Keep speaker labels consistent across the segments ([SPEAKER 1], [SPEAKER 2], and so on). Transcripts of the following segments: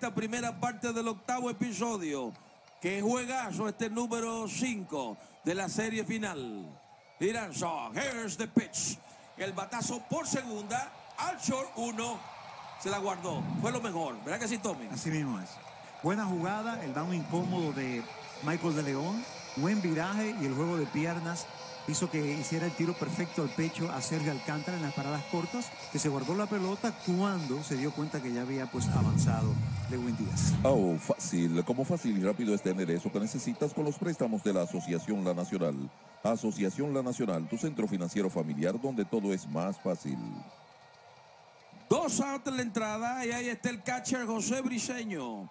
[SPEAKER 1] esta primera parte del octavo episodio. Que juegazo este número 5 de la serie final. Liranzo, here's the pitch. El batazo por segunda, al short 1, se la guardó. Fue lo mejor, ¿verdad que sí, Tommy?
[SPEAKER 2] Así mismo es. Buena jugada, el down incómodo de Michael de León, buen viraje y el juego de piernas hizo que hiciera el tiro perfecto al pecho a Sergio Alcántara en las paradas cortas, que se guardó la pelota cuando se dio cuenta que ya había pues avanzado Lewin Díaz.
[SPEAKER 3] Oh, fácil, como fácil y rápido es tener eso que necesitas con los préstamos de la Asociación La Nacional. Asociación La Nacional, tu centro financiero familiar donde todo es más fácil.
[SPEAKER 1] Dos outs en la entrada y ahí está el catcher José Briseño.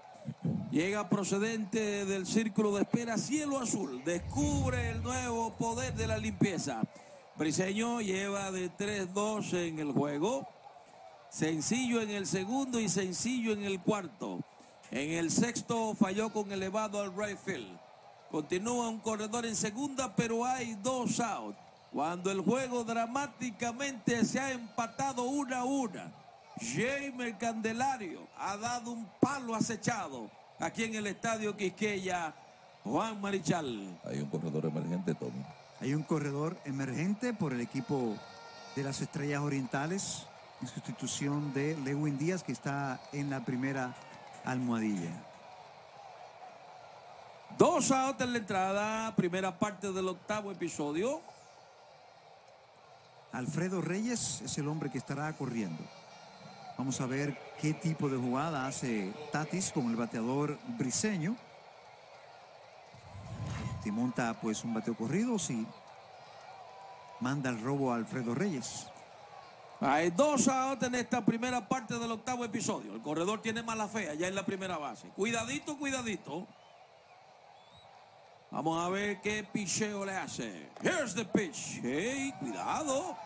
[SPEAKER 1] Llega procedente del círculo de espera Cielo Azul. Descubre el nuevo poder de la limpieza. Briseño lleva de 3-2 en el juego. Sencillo en el segundo y sencillo en el cuarto. En el sexto falló con elevado al right field. Continúa un corredor en segunda, pero hay dos outs. Cuando el juego dramáticamente se ha empatado una a una. Jamer Candelario ha dado un palo acechado aquí en el estadio Quisqueya. Juan Marichal.
[SPEAKER 3] Hay un corredor emergente, Tommy.
[SPEAKER 2] Hay un corredor emergente por el equipo de las Estrellas Orientales en sustitución de Lewin Díaz que está en la primera almohadilla.
[SPEAKER 1] Dos outs en la entrada, primera parte del octavo episodio.
[SPEAKER 2] Alfredo Reyes es el hombre que estará corriendo. Vamos a ver qué tipo de jugada hace Tatis con el bateador briseño. Si monta pues un bateo corrido, si manda el robo a Alfredo Reyes.
[SPEAKER 1] Hay dos outs en esta primera parte del octavo episodio. El corredor tiene mala fe allá en la primera base. Cuidadito, cuidadito. Vamos a ver qué picheo le hace. Here's the pitch. Hey, cuidado.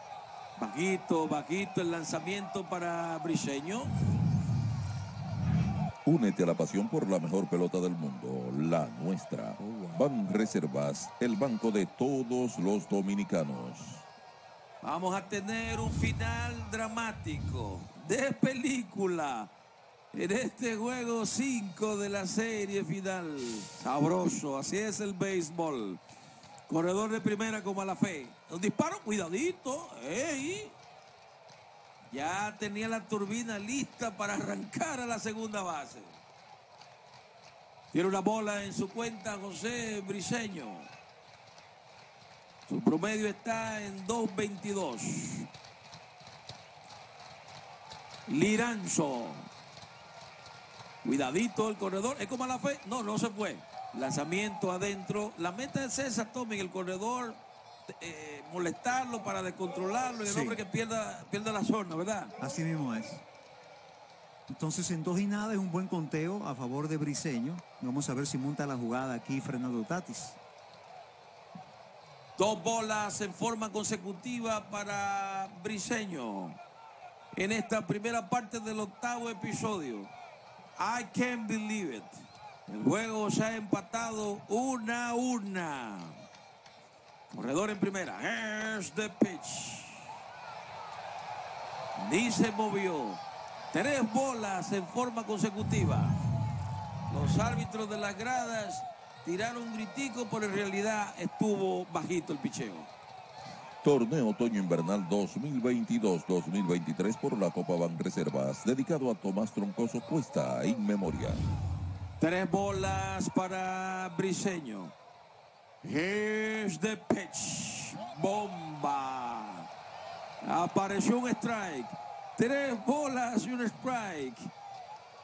[SPEAKER 1] Bajito, bajito el lanzamiento para Briseño.
[SPEAKER 3] Únete a la pasión por la mejor pelota del mundo, la nuestra. Ban Reservas, el banco de todos los dominicanos.
[SPEAKER 1] Vamos a tener un final dramático de película en este juego 5 de la serie final. Sabroso, así es el béisbol. Corredor de primera como a la fe. Un disparo, cuidadito. ¡Ey! Ya tenía la turbina lista para arrancar a la segunda base. Tiene una bola en su cuenta José Briseño. Su promedio está en 2.22. Liranzo. Cuidadito el corredor. ¿Es como a la fe? No, no se fue. Lanzamiento adentro. La meta es esa, Tommy, el corredor, eh, molestarlo para descontrolarlo, y el
[SPEAKER 2] Sí.
[SPEAKER 1] hombre que pierda, pierda la zona, ¿verdad?
[SPEAKER 2] Así mismo es. Entonces en dos y nada es un buen conteo a favor de Briseño. Vamos a ver si monta la jugada aquí Fernando Tatis.
[SPEAKER 1] Dos bolas en forma consecutiva para Briseño. En esta primera parte del octavo episodio. I can't believe it. El juego se ha empatado una a una. Corredor en primera. Here's the pitch. Ni se movió. Tres bolas en forma consecutiva. Los árbitros de las gradas tiraron un gritico, pero en realidad estuvo bajito el picheo.
[SPEAKER 3] Torneo Otoño Invernal 2022-2023 por la Copa Ban Reservas, dedicado a Tomás Troncoso Cuesta in memoria.
[SPEAKER 1] Tres bolas para Briseño. Here's the pitch. Bomba. Apareció un strike. Tres bolas y un strike.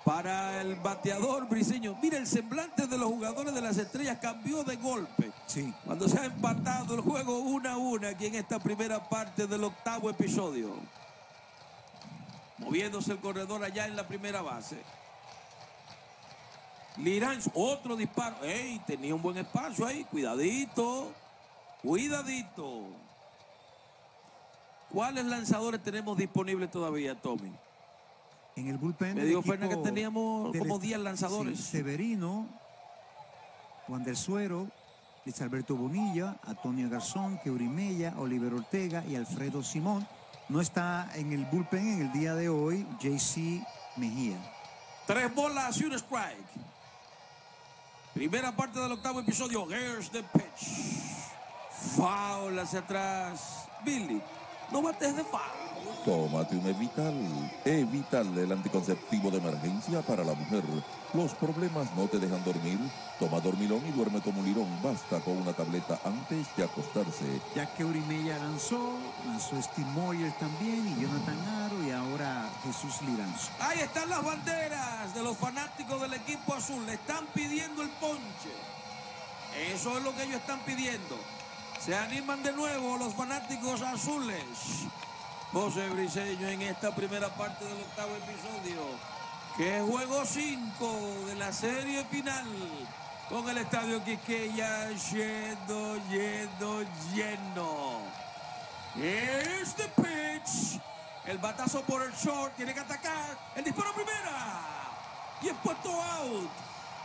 [SPEAKER 1] Para el bateador briseño. Mira, el semblante de los jugadores de las estrellas cambió de golpe.
[SPEAKER 2] Sí.
[SPEAKER 1] Cuando se ha empatado el juego una a una aquí en esta primera parte del octavo episodio. Moviéndose el corredor allá en la primera base. Liranz, otro disparo. ¡Ey! Tenía un buen espacio ahí. Cuidadito. Cuidadito. ¿Cuáles lanzadores tenemos disponibles todavía, Tommy?
[SPEAKER 2] En el bullpen.
[SPEAKER 1] Me dijo Fernández que teníamos
[SPEAKER 2] del
[SPEAKER 1] como
[SPEAKER 2] est-
[SPEAKER 1] 10 lanzadores.
[SPEAKER 2] sí, Severino, Juan del Suero, Luis Alberto Bonilla, Antonio Garzón, Mella, Oliver Ortega y Alfredo Simón. No está en el bullpen en el día de hoy JC Mejía.
[SPEAKER 1] Tres bolas y un strike. Primera parte del octavo episodio. Here's the pitch. Foul hacia atrás. Billy, no bates de foul.
[SPEAKER 3] Tómate un Evital. Evital, el anticonceptivo de emergencia para la mujer. Los problemas no te dejan dormir. Toma dormilón y duerme como un lirón. Basta con una tableta antes de acostarse.
[SPEAKER 2] Ya que Urimella lanzó, lanzó Steve Moyer también y Jonathan Aro y ahora Jesús Liranzo.
[SPEAKER 1] Ahí están las banderas de los fanáticos del equipo azul. Le están pidiendo el ponche. Eso es lo que ellos están pidiendo. Se animan de nuevo los fanáticos azules. José Briseño en esta primera parte del octavo episodio. Que es juego 5 de la serie final. Con el estadio Quisqueya yendo, yendo, lleno. Este pitch. El batazo por el short. Tiene que atacar. El disparo primera. Y es puesto out.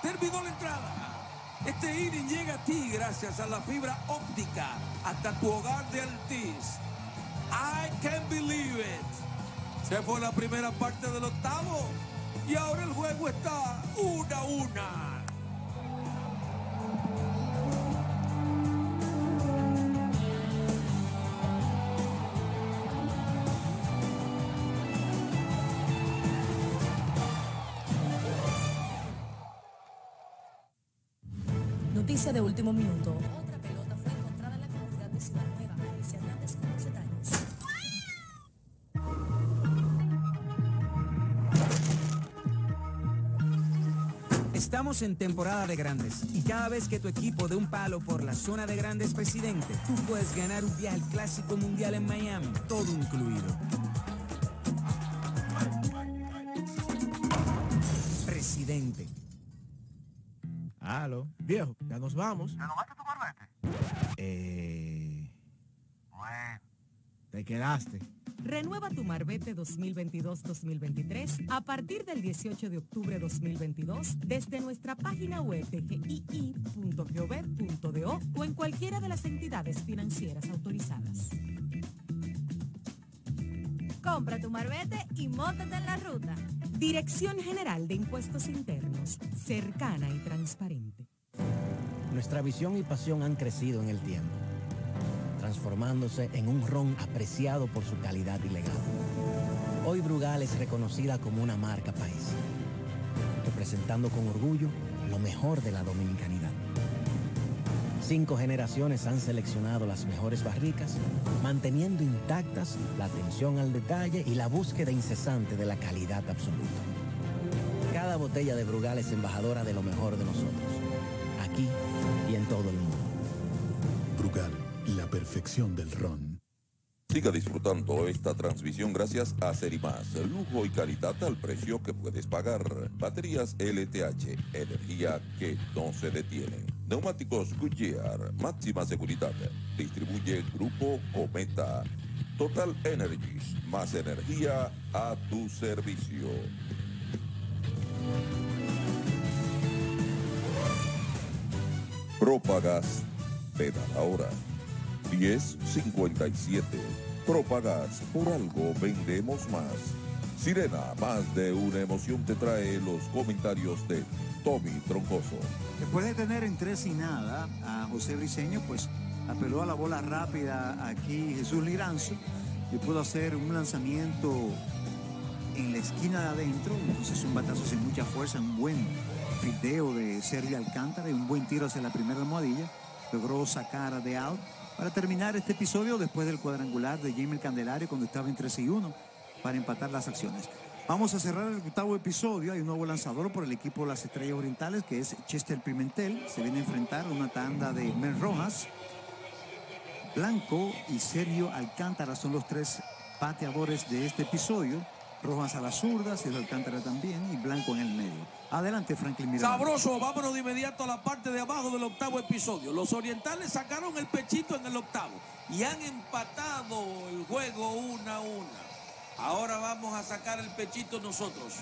[SPEAKER 1] Terminó la entrada. Este inning llega a ti gracias a la fibra óptica hasta tu hogar de Altis. I can't believe it. Se fue la primera parte del octavo y ahora el juego está una a una.
[SPEAKER 4] Noticia de último minuto.
[SPEAKER 5] Estamos en temporada de grandes y cada vez que tu equipo dé un palo por la zona de grandes presidente, tú puedes ganar un viaje al Clásico Mundial en Miami, todo incluido. Presidente.
[SPEAKER 6] Aló, viejo, ya nos vamos. ¿Renovaste tu marbete? Eh... Bueno. Te quedaste.
[SPEAKER 4] Renueva tu Marbete 2022-2023 a partir del 18 de octubre 2022 desde nuestra página web tgii.gov.do o en cualquiera de las entidades financieras autorizadas.
[SPEAKER 7] Compra tu marbete y móntate en la ruta.
[SPEAKER 4] Dirección General de Impuestos Internos, cercana y transparente.
[SPEAKER 8] Nuestra visión y pasión han crecido en el tiempo, transformándose en un ron apreciado por su calidad y legado. Hoy Brugal es reconocida como una marca país, representando con orgullo lo mejor de la dominicanidad. Cinco generaciones han seleccionado las mejores barricas, manteniendo intactas la atención al detalle y la búsqueda incesante de la calidad absoluta. Cada botella de Brugal es embajadora de lo mejor de nosotros, aquí
[SPEAKER 9] la perfección del ron.
[SPEAKER 3] Siga disfrutando esta transmisión gracias a Serimas, lujo y calidad al precio que puedes pagar. Baterías LTH, energía que no se detiene. Neumáticos Goodyear, máxima seguridad. Distribuye Grupo Cometa. Total Energies, más energía a tu servicio. Propagas, pedal ahora. 1057. Propagas, por algo vendemos más. Sirena, más de una emoción te trae los comentarios de Tommy Troncoso.
[SPEAKER 2] Después de tener en tres nada a José Briseño, pues apeló a la bola rápida aquí Jesús Liranzo y pudo hacer un lanzamiento en la esquina de adentro, entonces un batazo sin mucha fuerza, un buen fildeo de Sergio Alcántara y un buen tiro hacia la primera almohadilla. Logró sacar de out para terminar este episodio después del cuadrangular de Jamie Candelario cuando estaba en 13 y 1 para empatar las acciones. Vamos a cerrar el octavo episodio. Hay un nuevo lanzador por el equipo de las Estrellas Orientales que es Chester Pimentel. Se viene a enfrentar una tanda de Men Rojas. Blanco y Sergio Alcántara son los tres bateadores de este episodio. Rojas a la zurda, Sergio Alcántara también y Blanco en el medio. Adelante, Franklin Miranda.
[SPEAKER 1] Sabroso, vámonos de inmediato a la parte de abajo del octavo episodio. Los orientales sacaron el pechito en el octavo y han empatado el juego una a una. Ahora vamos a sacar el pechito nosotros.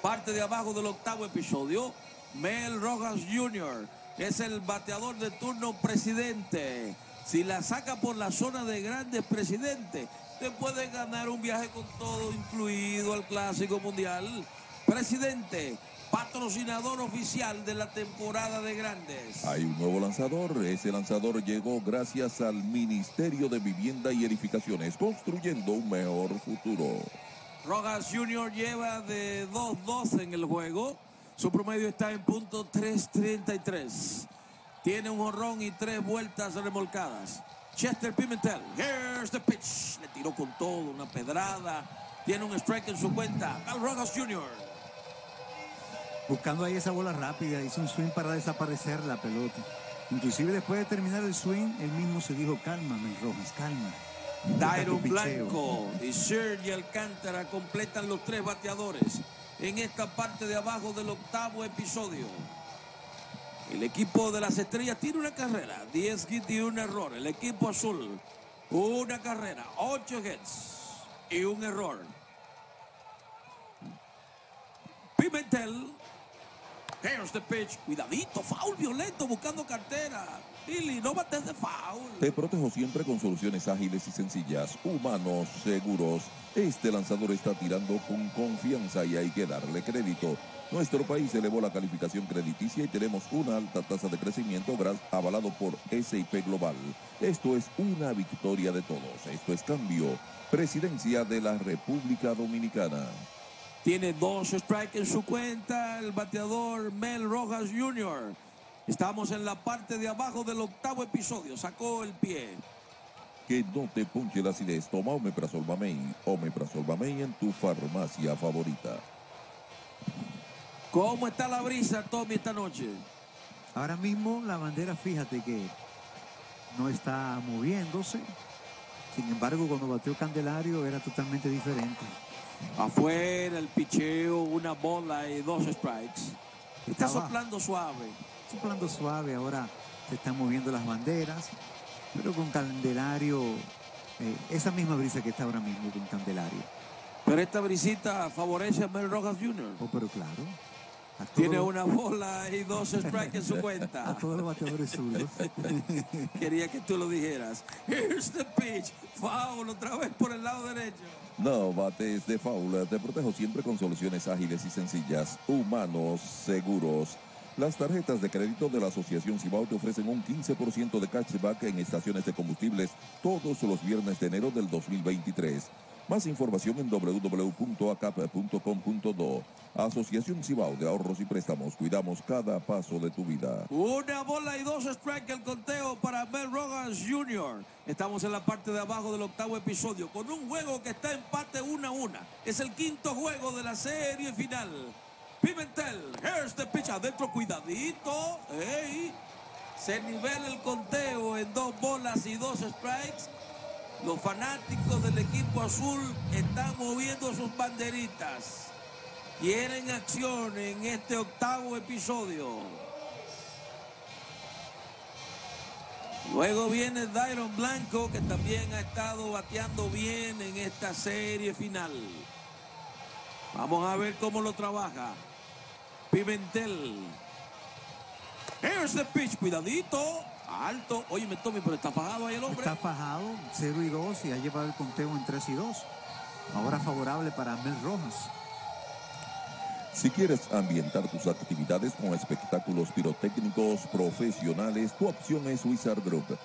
[SPEAKER 1] Parte de abajo del octavo episodio. Mel Rojas Jr. es el bateador de turno presidente. Si la saca por la zona de grandes presidente, te puede ganar un viaje con todo incluido al Clásico Mundial. Presidente, patrocinador oficial de la temporada de grandes.
[SPEAKER 3] Hay un nuevo lanzador. Ese lanzador llegó gracias al Ministerio de Vivienda y Edificaciones, construyendo un mejor futuro.
[SPEAKER 1] Rojas Jr. lleva de 2-2 en el juego. Su promedio está en punto 333. Tiene un jorrón y tres vueltas remolcadas. Chester Pimentel. Here's the pitch. Le tiró con todo, una pedrada. Tiene un strike en su cuenta. Al Rojas Jr.
[SPEAKER 2] Buscando ahí esa bola rápida, hizo un swing para desaparecer la pelota. Inclusive después de terminar el swing, él mismo se dijo, calma, Mel Rojas, calma.
[SPEAKER 1] Dairon Blanco y Sergio Alcántara completan los tres bateadores en esta parte de abajo del octavo episodio. El equipo de las estrellas tiene una carrera, 10 hits y un error. El equipo azul, una carrera, 8 hits y un error. Pimentel. Cuidadito, foul violento buscando cartera. Billy, no bates de foul.
[SPEAKER 3] Te protejo siempre con soluciones ágiles y sencillas, humanos, seguros. Este lanzador está tirando con confianza y hay que darle crédito. Nuestro país elevó la calificación crediticia y tenemos una alta tasa de crecimiento avalado por SIP Global. Esto es una victoria de todos. Esto es cambio. Presidencia de la República Dominicana.
[SPEAKER 1] Tiene dos strikes en su cuenta el bateador Mel Rojas Jr. Estamos en la parte de abajo del octavo episodio. Sacó el pie.
[SPEAKER 3] Que no te punche la acidez. Toma Omeprazol Mamey. Omeprazol Mamey en tu farmacia favorita.
[SPEAKER 1] ¿Cómo está la brisa, Tommy, esta noche?
[SPEAKER 2] Ahora mismo la bandera, fíjate que no está moviéndose. Sin embargo, cuando bateó Candelario era totalmente diferente.
[SPEAKER 1] Afuera el picheo, una bola y dos strikes. Está soplando suave.
[SPEAKER 2] Soplando suave, ahora se están moviendo las banderas, pero con Candelario, eh, esa misma brisa que está ahora mismo con Candelario.
[SPEAKER 1] Pero esta brisita favorece a Mel Rojas Jr.
[SPEAKER 2] Oh, pero claro.
[SPEAKER 1] Tiene una bola y dos strikes en su cuenta.
[SPEAKER 2] A todos los bateadores zurdos.
[SPEAKER 1] Quería que tú lo dijeras. Here's the pitch. Foul otra vez por el lado derecho.
[SPEAKER 3] No bates de foul. Te protejo siempre con soluciones ágiles y sencillas. Humanos, seguros. Las tarjetas de crédito de la Asociación Cibao te ofrecen un 15% de cashback en estaciones de combustibles todos los viernes de enero del 2023. Más información en www.acap.com.do. Asociación Cibao de Ahorros y Préstamos. Cuidamos cada paso de tu vida.
[SPEAKER 1] Una bola y dos strikes el conteo para Mel Rogas Jr. Estamos en la parte de abajo del octavo episodio con un juego que está empate una a una. Es el quinto juego de la serie final. Pimentel, here's the pitch adentro, cuidadito. Hey. Se nivela el conteo en dos bolas y dos strikes. Los fanáticos del equipo azul están moviendo sus banderitas. Quieren acción en este octavo episodio. Luego viene Dairon Blanco, que también ha estado bateando bien en esta serie final. Vamos a ver cómo lo trabaja. Pimentel. Here's the pitch, cuidadito. Alto. Oye, me tome, pero está fajado ahí el hombre.
[SPEAKER 2] Está fajado, 0 y 2 y ha llevado el conteo en 3 y 2. Ahora favorable para Mel Rojas.
[SPEAKER 3] Si quieres ambientar tus actividades con espectáculos pirotécnicos profesionales, tu opción es Wizard Group.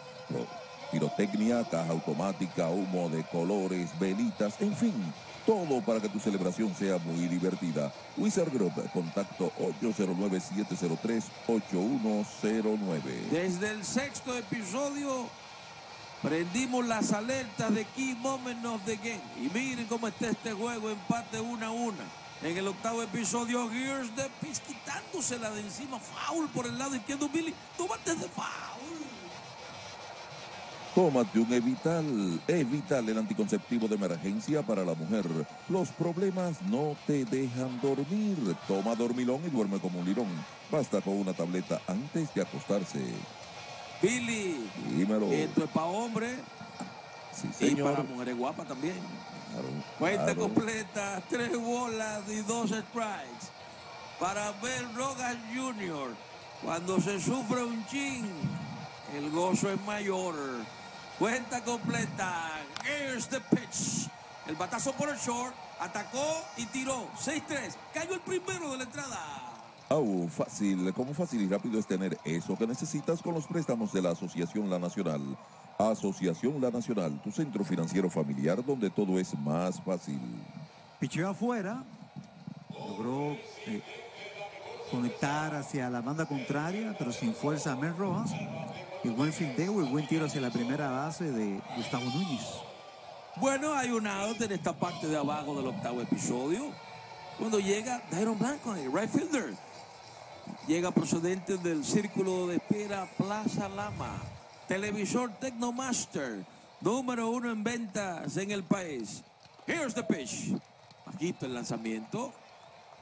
[SPEAKER 3] Pirotecnia, caja automática, humo de colores, velitas, en fin, todo para que tu celebración sea muy divertida. Wizard Group, contacto 809-703-8109.
[SPEAKER 1] Desde el sexto episodio prendimos las alertas de Key Moment of the Game. Y miren cómo está este juego, empate una a una. En el octavo episodio, Gears de Pitch quitándosela de encima, foul por el lado izquierdo, Billy, tómate de foul.
[SPEAKER 3] Tómate un Evital. Evital, el anticonceptivo de emergencia para la mujer. Los problemas no te dejan dormir. Toma dormilón y duerme como un lirón. Basta con una tableta antes de acostarse.
[SPEAKER 1] Billy.
[SPEAKER 3] Dímelo.
[SPEAKER 1] Esto es para hombre.
[SPEAKER 3] Sí, señor.
[SPEAKER 1] Y para mujeres guapas también.
[SPEAKER 3] Claro,
[SPEAKER 1] Cuenta
[SPEAKER 3] claro.
[SPEAKER 1] completa, tres bolas y dos strikes. Para Bel Rogas Jr. Cuando se sufre un chin, el gozo es mayor. Cuenta completa. Here's the pitch. El batazo por el short. Atacó y tiró. 6-3. Cayó el primero de la entrada.
[SPEAKER 3] Au, fácil, como fácil y rápido es tener eso que necesitas con los préstamos de la Asociación La Nacional. Asociación La Nacional, tu centro financiero familiar donde todo es más fácil.
[SPEAKER 2] Picheó afuera, logró eh, conectar hacia la banda contraria, pero sin fuerza a Mel Rojas. Y buen fildeo y buen tiro hacia la primera base de Gustavo Núñez.
[SPEAKER 1] Bueno, hay un out en esta parte de abajo del octavo episodio. Cuando llega Dairon Blanco, el right fielder. Llega procedente del círculo de espera Plaza Lama. Televisor Tecnomaster, número uno en ventas en el país. Here's the pitch. Bajito el lanzamiento.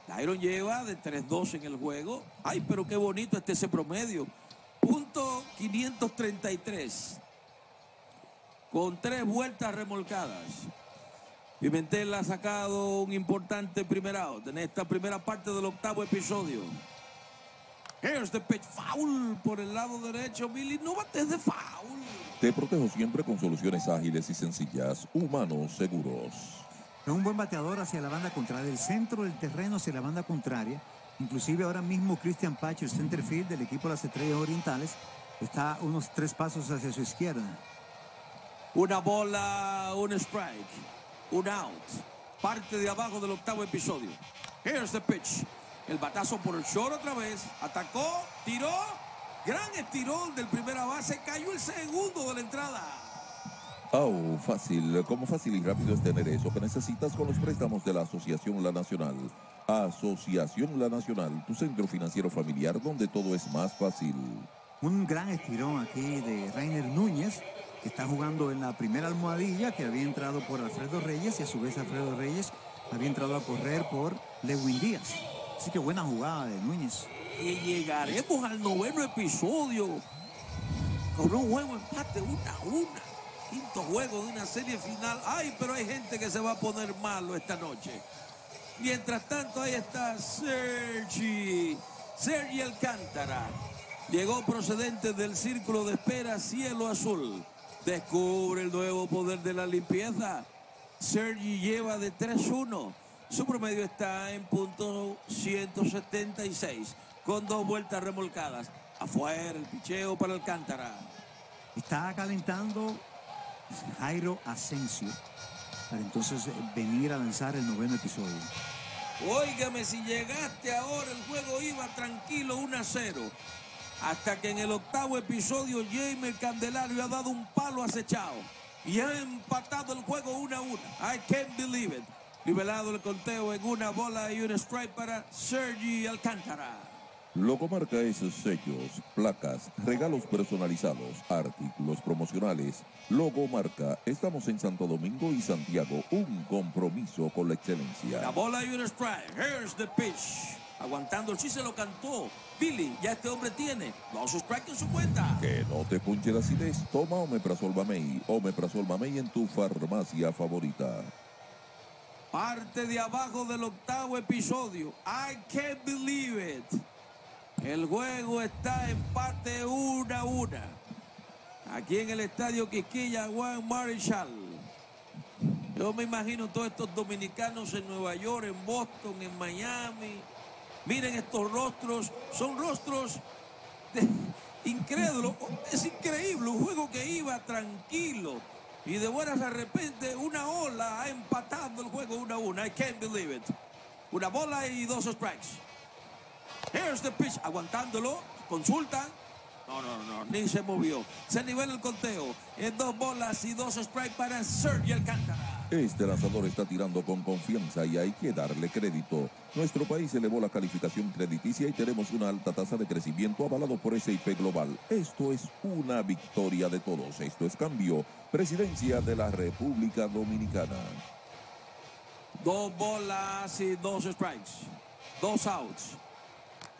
[SPEAKER 1] Dairon lleva de 3-2 en el juego. Ay, pero qué bonito este ese promedio. Punto 533. Con tres vueltas remolcadas. Pimentel ha sacado un importante primer out en esta primera parte del octavo episodio. Here's the pitch. Foul por el lado derecho. Billy, no bates de foul.
[SPEAKER 3] Te protejo siempre con soluciones ágiles y sencillas, humanos seguros.
[SPEAKER 2] Es un buen bateador hacia la banda contraria, del centro del terreno hacia la banda contraria. Inclusive ahora mismo Christian Pacho, el center field del equipo de las Estrellas Orientales, está unos tres pasos hacia su izquierda.
[SPEAKER 1] Una bola, un strike, un out. Parte de abajo del octavo episodio. Here's the pitch. El batazo por el short otra vez. Atacó, tiró. Gran estirón del primera base. Cayó el segundo de la entrada.
[SPEAKER 3] Au, fácil, como fácil y rápido es tener eso que necesitas con los préstamos de la Asociación La Nacional. Asociación La Nacional, tu centro financiero familiar donde todo es más fácil.
[SPEAKER 2] Un gran estirón aquí de Rainer Núñez, que está jugando en la primera almohadilla, que había entrado por Alfredo Reyes y a su vez Alfredo Reyes había entrado a correr por Lewin Díaz. Así que buena jugada de Núñez.
[SPEAKER 1] Y llegaremos al noveno episodio con un juego empate una a una. Quinto juego de una serie final. Ay, pero hay gente que se va a poner malo esta noche. Mientras tanto, ahí está Sergi. Sergi Alcántara. Llegó procedente del círculo de espera Cielo Azul. Descubre el nuevo poder de la limpieza. Sergi lleva de 3-1. Su promedio está en punto 176 con dos vueltas remolcadas. Afuera el picheo para Alcántara.
[SPEAKER 2] Está calentando Jairo Asensio para entonces venir a lanzar el noveno episodio.
[SPEAKER 1] Óigame, si llegaste ahora, el juego iba tranquilo 1 a 0. Hasta que en el octavo episodio Jaime Candelario ha dado un palo acechado. Y ha empatado el juego 1 a 1. I can't believe it. Nivelado el conteo en una bola y un strike para Sergi Alcántara.
[SPEAKER 3] Logomarca es sellos, placas, regalos personalizados, artículos promocionales. Logomarca, estamos en Santo Domingo y Santiago, un compromiso con la excelencia.
[SPEAKER 1] La bola y un strike. Here's the pitch. Aguantando el sí se lo cantó. Billy, ya este hombre tiene dos strikes en su cuenta.
[SPEAKER 3] Que no te punche la acidez, toma Omeprazol Mamey. Omeprazol Mamey en tu farmacia favorita.
[SPEAKER 1] Parte de abajo del octavo episodio. I can't believe it. El juego está en parte una a una. Aquí en el estadio Quisquilla, Juan Marshall. Yo me imagino todos estos dominicanos en Nueva York, en Boston, en Miami. Miren estos rostros, son rostros de- incrédulos. Es increíble, un juego que iba tranquilo. Y de buenas de repente una ola ha empatado el juego una a una. I can't believe it. Una bola y dos strikes. Here's the pitch. Aguantándolo. Consultan. No, no, no. Ni se movió. Se nivela el conteo. En dos bolas y dos strikes para Sergio Alcántara.
[SPEAKER 3] Este lanzador está tirando con confianza y hay que darle crédito. Nuestro país elevó la calificación crediticia y tenemos una alta tasa de crecimiento avalado por SIP Global. Esto es una victoria de todos. Esto es cambio. Presidencia de la República Dominicana.
[SPEAKER 1] Dos bolas y dos strikes. Dos outs.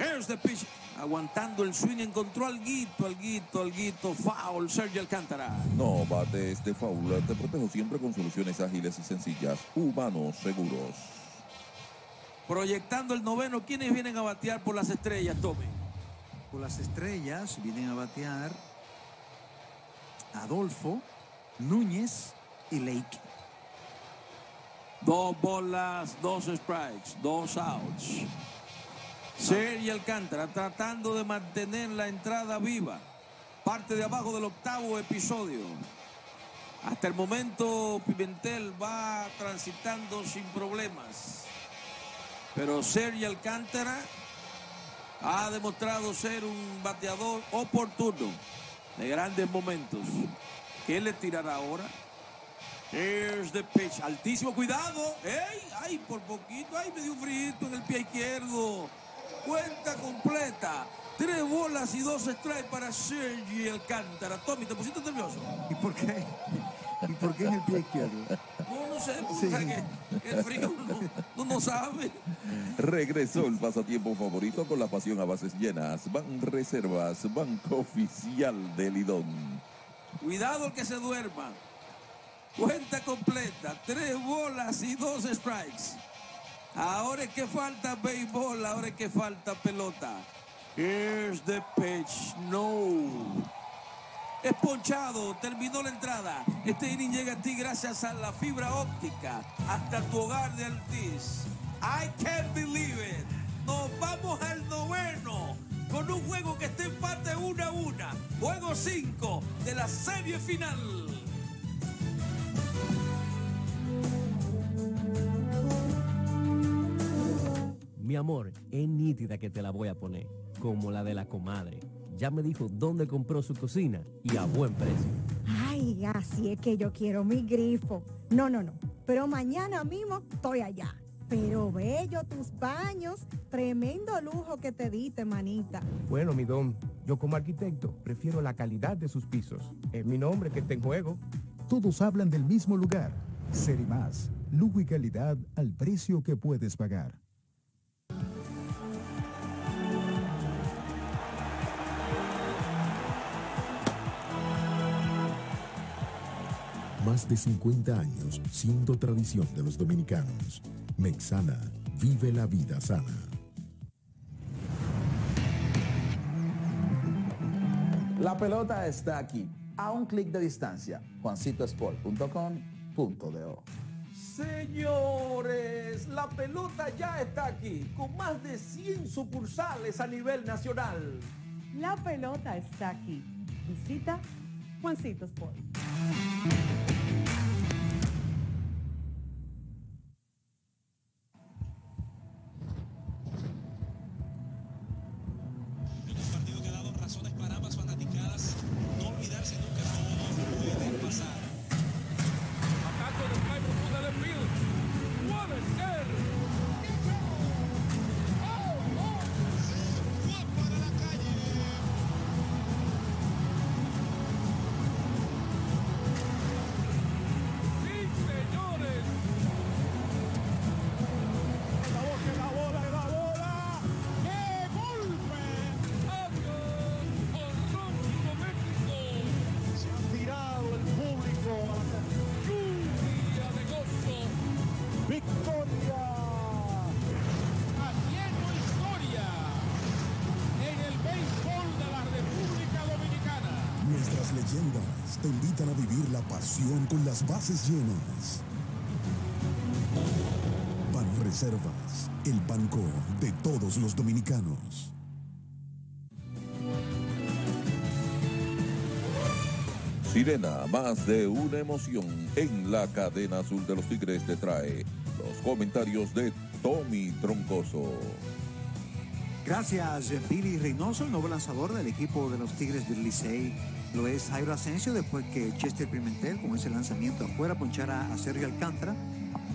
[SPEAKER 1] Here's the pitch. Aguantando el swing, encontró alguito, alguito, alguito. Foul, Sergio Alcántara.
[SPEAKER 3] No bate este foul. Te protejo siempre con soluciones ágiles y sencillas. Humanos seguros.
[SPEAKER 1] Proyectando el noveno, ¿quiénes vienen a batear por las estrellas, Tommy?
[SPEAKER 2] Por las estrellas vienen a batear Adolfo, Núñez y Lake.
[SPEAKER 1] Dos bolas, dos strikes, dos outs. Sergio Alcántara tratando de mantener la entrada viva. Parte de abajo del octavo episodio. Hasta el momento Pimentel va transitando sin problemas. Pero Sergio Alcántara ha demostrado ser un bateador oportuno de grandes momentos. ¿Qué le tirará ahora? Here's the pitch. Altísimo cuidado. ¡Ey! ¡Ay, por poquito! ¡Ay, me dio un frío en el pie izquierdo! Cuenta completa. Tres bolas y dos strikes para Sergi Alcántara. Tommy, ¿te pusiste nervioso?
[SPEAKER 2] ¿Y por qué? ¿Y por qué en el pie izquierdo?
[SPEAKER 1] No, no sé, porque
[SPEAKER 2] Sí.
[SPEAKER 1] que el frío no, no, no sabe.
[SPEAKER 3] Regresó el pasatiempo favorito con la pasión a bases llenas. Ban Reservas, banco oficial de Lidón.
[SPEAKER 1] Cuidado el que se duerma. Cuenta completa. Tres bolas y dos strikes. Ahora es que falta béisbol, ahora es que falta pelota. Here's the pitch. No. Es ponchado, terminó la entrada. Este inning llega a ti gracias a la fibra óptica hasta tu hogar de Altiz. I can't believe it. Nos vamos al noveno con un juego que está empate 1 a 1. Juego 5 de la serie final.
[SPEAKER 10] Mi amor, es nítida que te la voy a poner, como la de la comadre. Ya me dijo dónde compró su cocina y a buen precio.
[SPEAKER 11] Ay, así es que yo quiero mi grifo. No, no, no. Pero mañana mismo estoy allá. Pero bello tus baños. Tremendo lujo que te diste, manita.
[SPEAKER 6] Bueno, mi don, yo como arquitecto prefiero la calidad de sus pisos. Es mi nombre que está en juego.
[SPEAKER 9] Todos hablan del mismo lugar. Serimas, lujo y calidad al precio que puedes pagar. Más de 50 años siendo tradición de los dominicanos. Mexana, vive la vida sana.
[SPEAKER 12] La pelota está aquí, a un clic de distancia. juancitosport.com.do
[SPEAKER 1] Señores, la pelota ya está aquí, con más de 100 sucursales a nivel nacional.
[SPEAKER 13] La pelota está aquí. Visita Juancito
[SPEAKER 9] Sports. Con las bases llenas. Ban Reservas, el banco de todos los dominicanos.
[SPEAKER 3] Sirena, más de una emoción en la cadena azul de los Tigres te trae los comentarios de Tommy Troncoso.
[SPEAKER 2] Gracias, Billy Reynoso, el nuevo lanzador del equipo de los Tigres del Licey. Lo es Jairo Asensio después que Chester Pimentel, con ese lanzamiento afuera, ponchara a Sergio Alcántara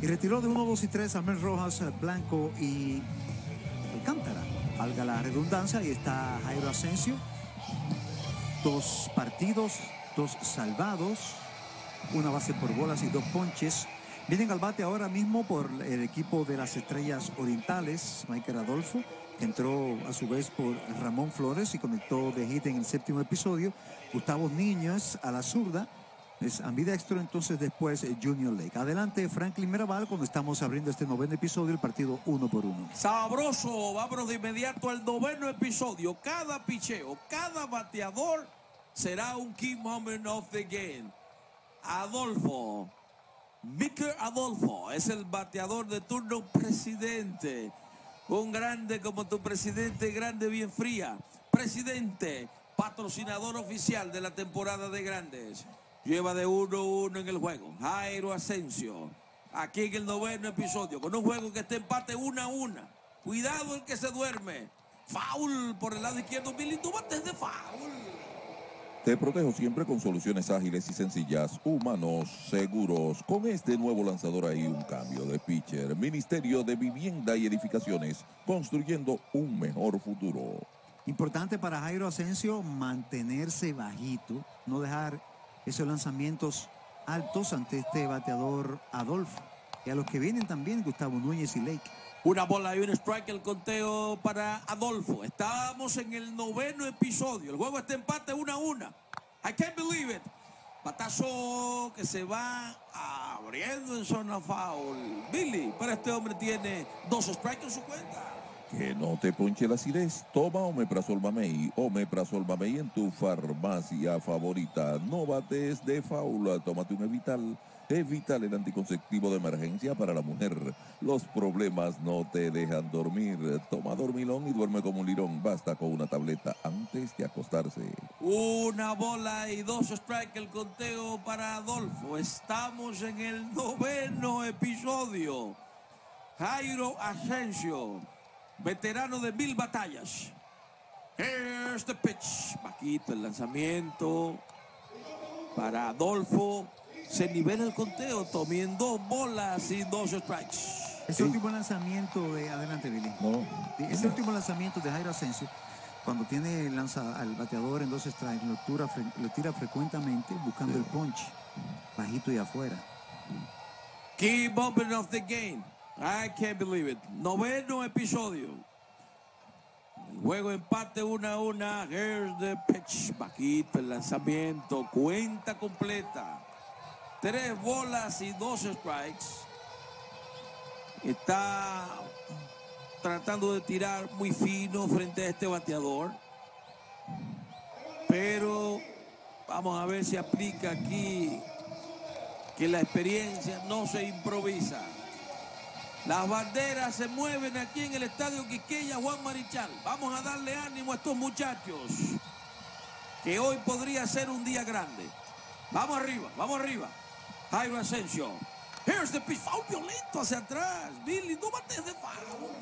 [SPEAKER 2] y retiró de 1, 2 y 3 a Mel Rojas, Blanco y Alcántara. Valga la redundancia, ahí está Jairo Asensio. Dos partidos, dos salvados, una base por bolas y dos ponches. Vienen al bate ahora mismo por el equipo de las Estrellas Orientales, Michael Adolfo, entró a su vez por Ramón Flores y conectó de hit en el séptimo episodio. Gustavo Niños a la zurda. Es ambidextro, entonces después eh, Junior Lake. Adelante Franklin Mirabal cuando estamos abriendo este noveno episodio, el partido uno por uno.
[SPEAKER 1] Sabroso, vámonos de inmediato al noveno episodio. Cada picheo, cada bateador será un key moment of the game. Adolfo Micker Adolfo es el bateador de turno presidente. Un grande como tu presidente, grande bien fría. Presidente, patrocinador oficial de la temporada de grandes. Lleva de 1-1 en el juego. Jairo Asensio. Aquí en el noveno episodio. Con un juego que está empate 1 a 1. Cuidado el que se duerme. Foul por el lado izquierdo. Billy, tú bates de foul.
[SPEAKER 3] Te protejo siempre con soluciones ágiles y sencillas, humanos, seguros. Con este nuevo lanzador hay un cambio de pitcher. Ministerio de Vivienda y Edificaciones, construyendo un mejor futuro.
[SPEAKER 2] Importante para Jairo Asensio mantenerse bajito, no dejar esos lanzamientos altos ante este bateador Adolfo. Y a los que vienen también Gustavo Núñez y Lake.
[SPEAKER 1] Una bola y un strike el conteo para Adolfo. Estábamos en el noveno episodio. El juego está empate 1 a 1. I can't believe it. Batazo que se va abriendo en zona foul. Billy, pero este hombre tiene dos strikes en su cuenta.
[SPEAKER 3] Que no te ponche la acidez. Toma Omeprazol Mamey. Omeprazol Mamey en tu farmacia favorita. No bates de faula. Tómate un Evital. Evital el anticonceptivo de emergencia para la mujer. Los problemas no te dejan dormir. Toma dormilón y duerme como un lirón. Basta con una tableta antes de acostarse.
[SPEAKER 1] Una bola y dos strikes el conteo para Adolfo. Estamos en el noveno episodio. Jairo Asensio, veterano de mil batallas. Here's the pitch. Paquito, el lanzamiento para Adolfo. Se nivela el conteo, tomando dos bolas y dos strikes.
[SPEAKER 2] Ese último lanzamiento de. Adelante, Billy. Ese último lanzamiento de Jairo Asensio, cuando tiene lanza al bateador en dos strikes, lo tira, fre- lo tira frecuentemente buscando el punch, bajito y afuera.
[SPEAKER 1] Keep opening of the game. I can't believe it. Noveno episodio. El juego empate una a una. Here's the pitch. Bajito el lanzamiento. Cuenta completa. Tres bolas y dos strikes. Está tratando de tirar muy fino frente a este bateador. Pero vamos a ver si aplica aquí que la experiencia no se improvisa. Las banderas se mueven aquí en el estadio Quiqueya Juan Marichal. Vamos a darle ánimo a estos muchachos. Que hoy podría ser un día grande. Vamos arriba, vamos arriba. Jairo Asensio. Here's the. Foul violento hacia atrás. Billy, no bates de.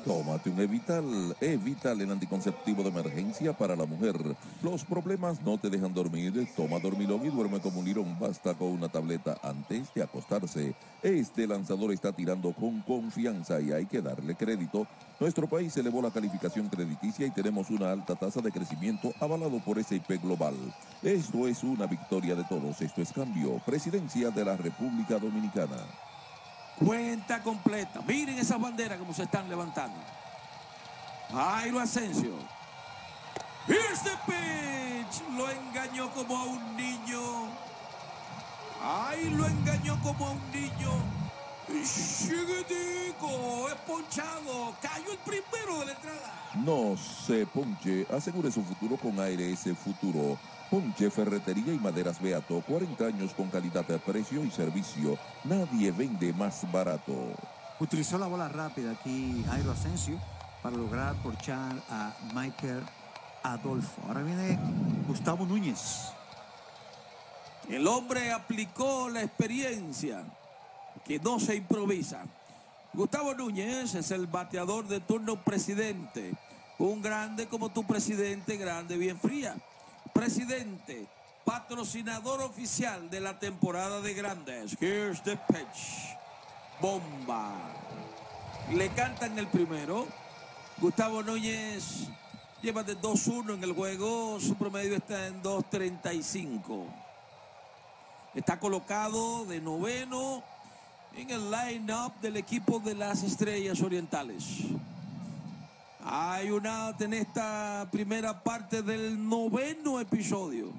[SPEAKER 3] Tómate un Evital. Evital el anticonceptivo de emergencia para la mujer. Los problemas no te dejan dormir. Toma dormilón y duerme como un lirón. Basta con una tableta antes de acostarse. Este lanzador está tirando con confianza y hay que darle crédito. Nuestro país elevó la calificación crediticia y tenemos una alta tasa de crecimiento avalado por SIP Global. Esto es una victoria de todos. Esto es cambio. Presidencia de la República Dominicana.
[SPEAKER 1] Cuenta completa. Miren esas banderas como se están levantando. Jairo Asensio. Here's the pitch. Lo engañó como a un niño. Ay, lo engañó como a un niño. Chiquitico, es ponchado. Cayó el primero de la entrada.
[SPEAKER 3] No se ponche, asegure su futuro con ARS Futuro. Ponche Ferretería y Maderas Beato, 40 años con calidad de precio y servicio. Nadie vende más barato.
[SPEAKER 2] Utilizó la bola rápida aquí Jairo Asensio para lograr porchar a Michael Adolfo. Ahora viene Gustavo Núñez.
[SPEAKER 1] El hombre aplicó la experiencia que no se improvisa. Gustavo Núñez es el bateador de turno presidente. Un grande como tu presidente, grande, bien fría. Presidente, patrocinador oficial de la temporada de grandes. Here's the pitch. Bomba. Le cantan el primero. Gustavo Núñez lleva de 2-1 en el juego. Su promedio está en 2.35. Está colocado de noveno en el line-up del equipo de las Estrellas Orientales. Hay un out en esta primera parte del noveno episodio.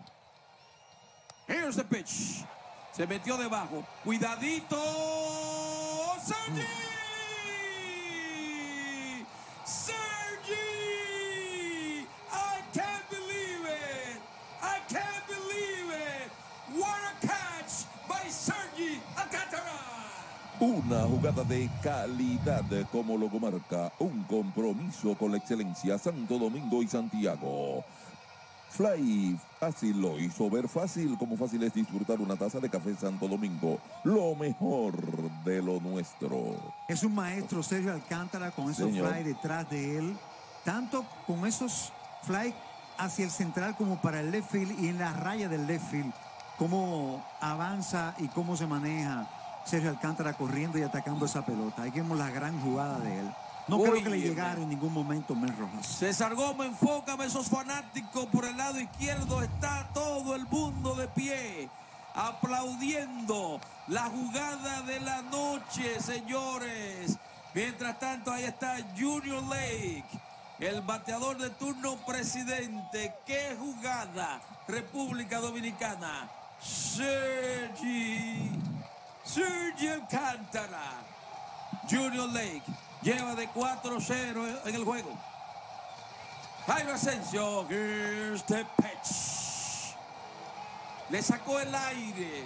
[SPEAKER 1] Here's the pitch. Se metió debajo. Cuidadito. Sergi.
[SPEAKER 3] Una jugada de calidad como logomarca, un compromiso con la excelencia Santo Domingo y Santiago. Fly fácil lo hizo ver fácil, como fácil es disfrutar una taza de café Santo Domingo, lo mejor de lo nuestro.
[SPEAKER 2] Es un maestro Sergio Alcántara con esos
[SPEAKER 3] Señor.
[SPEAKER 2] fly detrás de él, tanto con esos fly hacia el central como para el left field y en la raya del left field, cómo avanza y cómo se maneja Sergio Alcántara corriendo y atacando esa pelota. Ahí vemos la gran jugada de él. No creo que le llegara en ningún momento Mel Rojas.
[SPEAKER 1] César Gómez, enfócame esos fanáticos por el lado izquierdo. Está todo el mundo de pie, aplaudiendo la jugada de la noche, señores. Mientras tanto, ahí está Junior Lake, el bateador de turno presidente. ¡Qué jugada! República Dominicana. Sergi, Sergi Alcántara. Junior Lake lleva de 4-0 en el juego. Jairo Asensio, here's the pitch. Le sacó el aire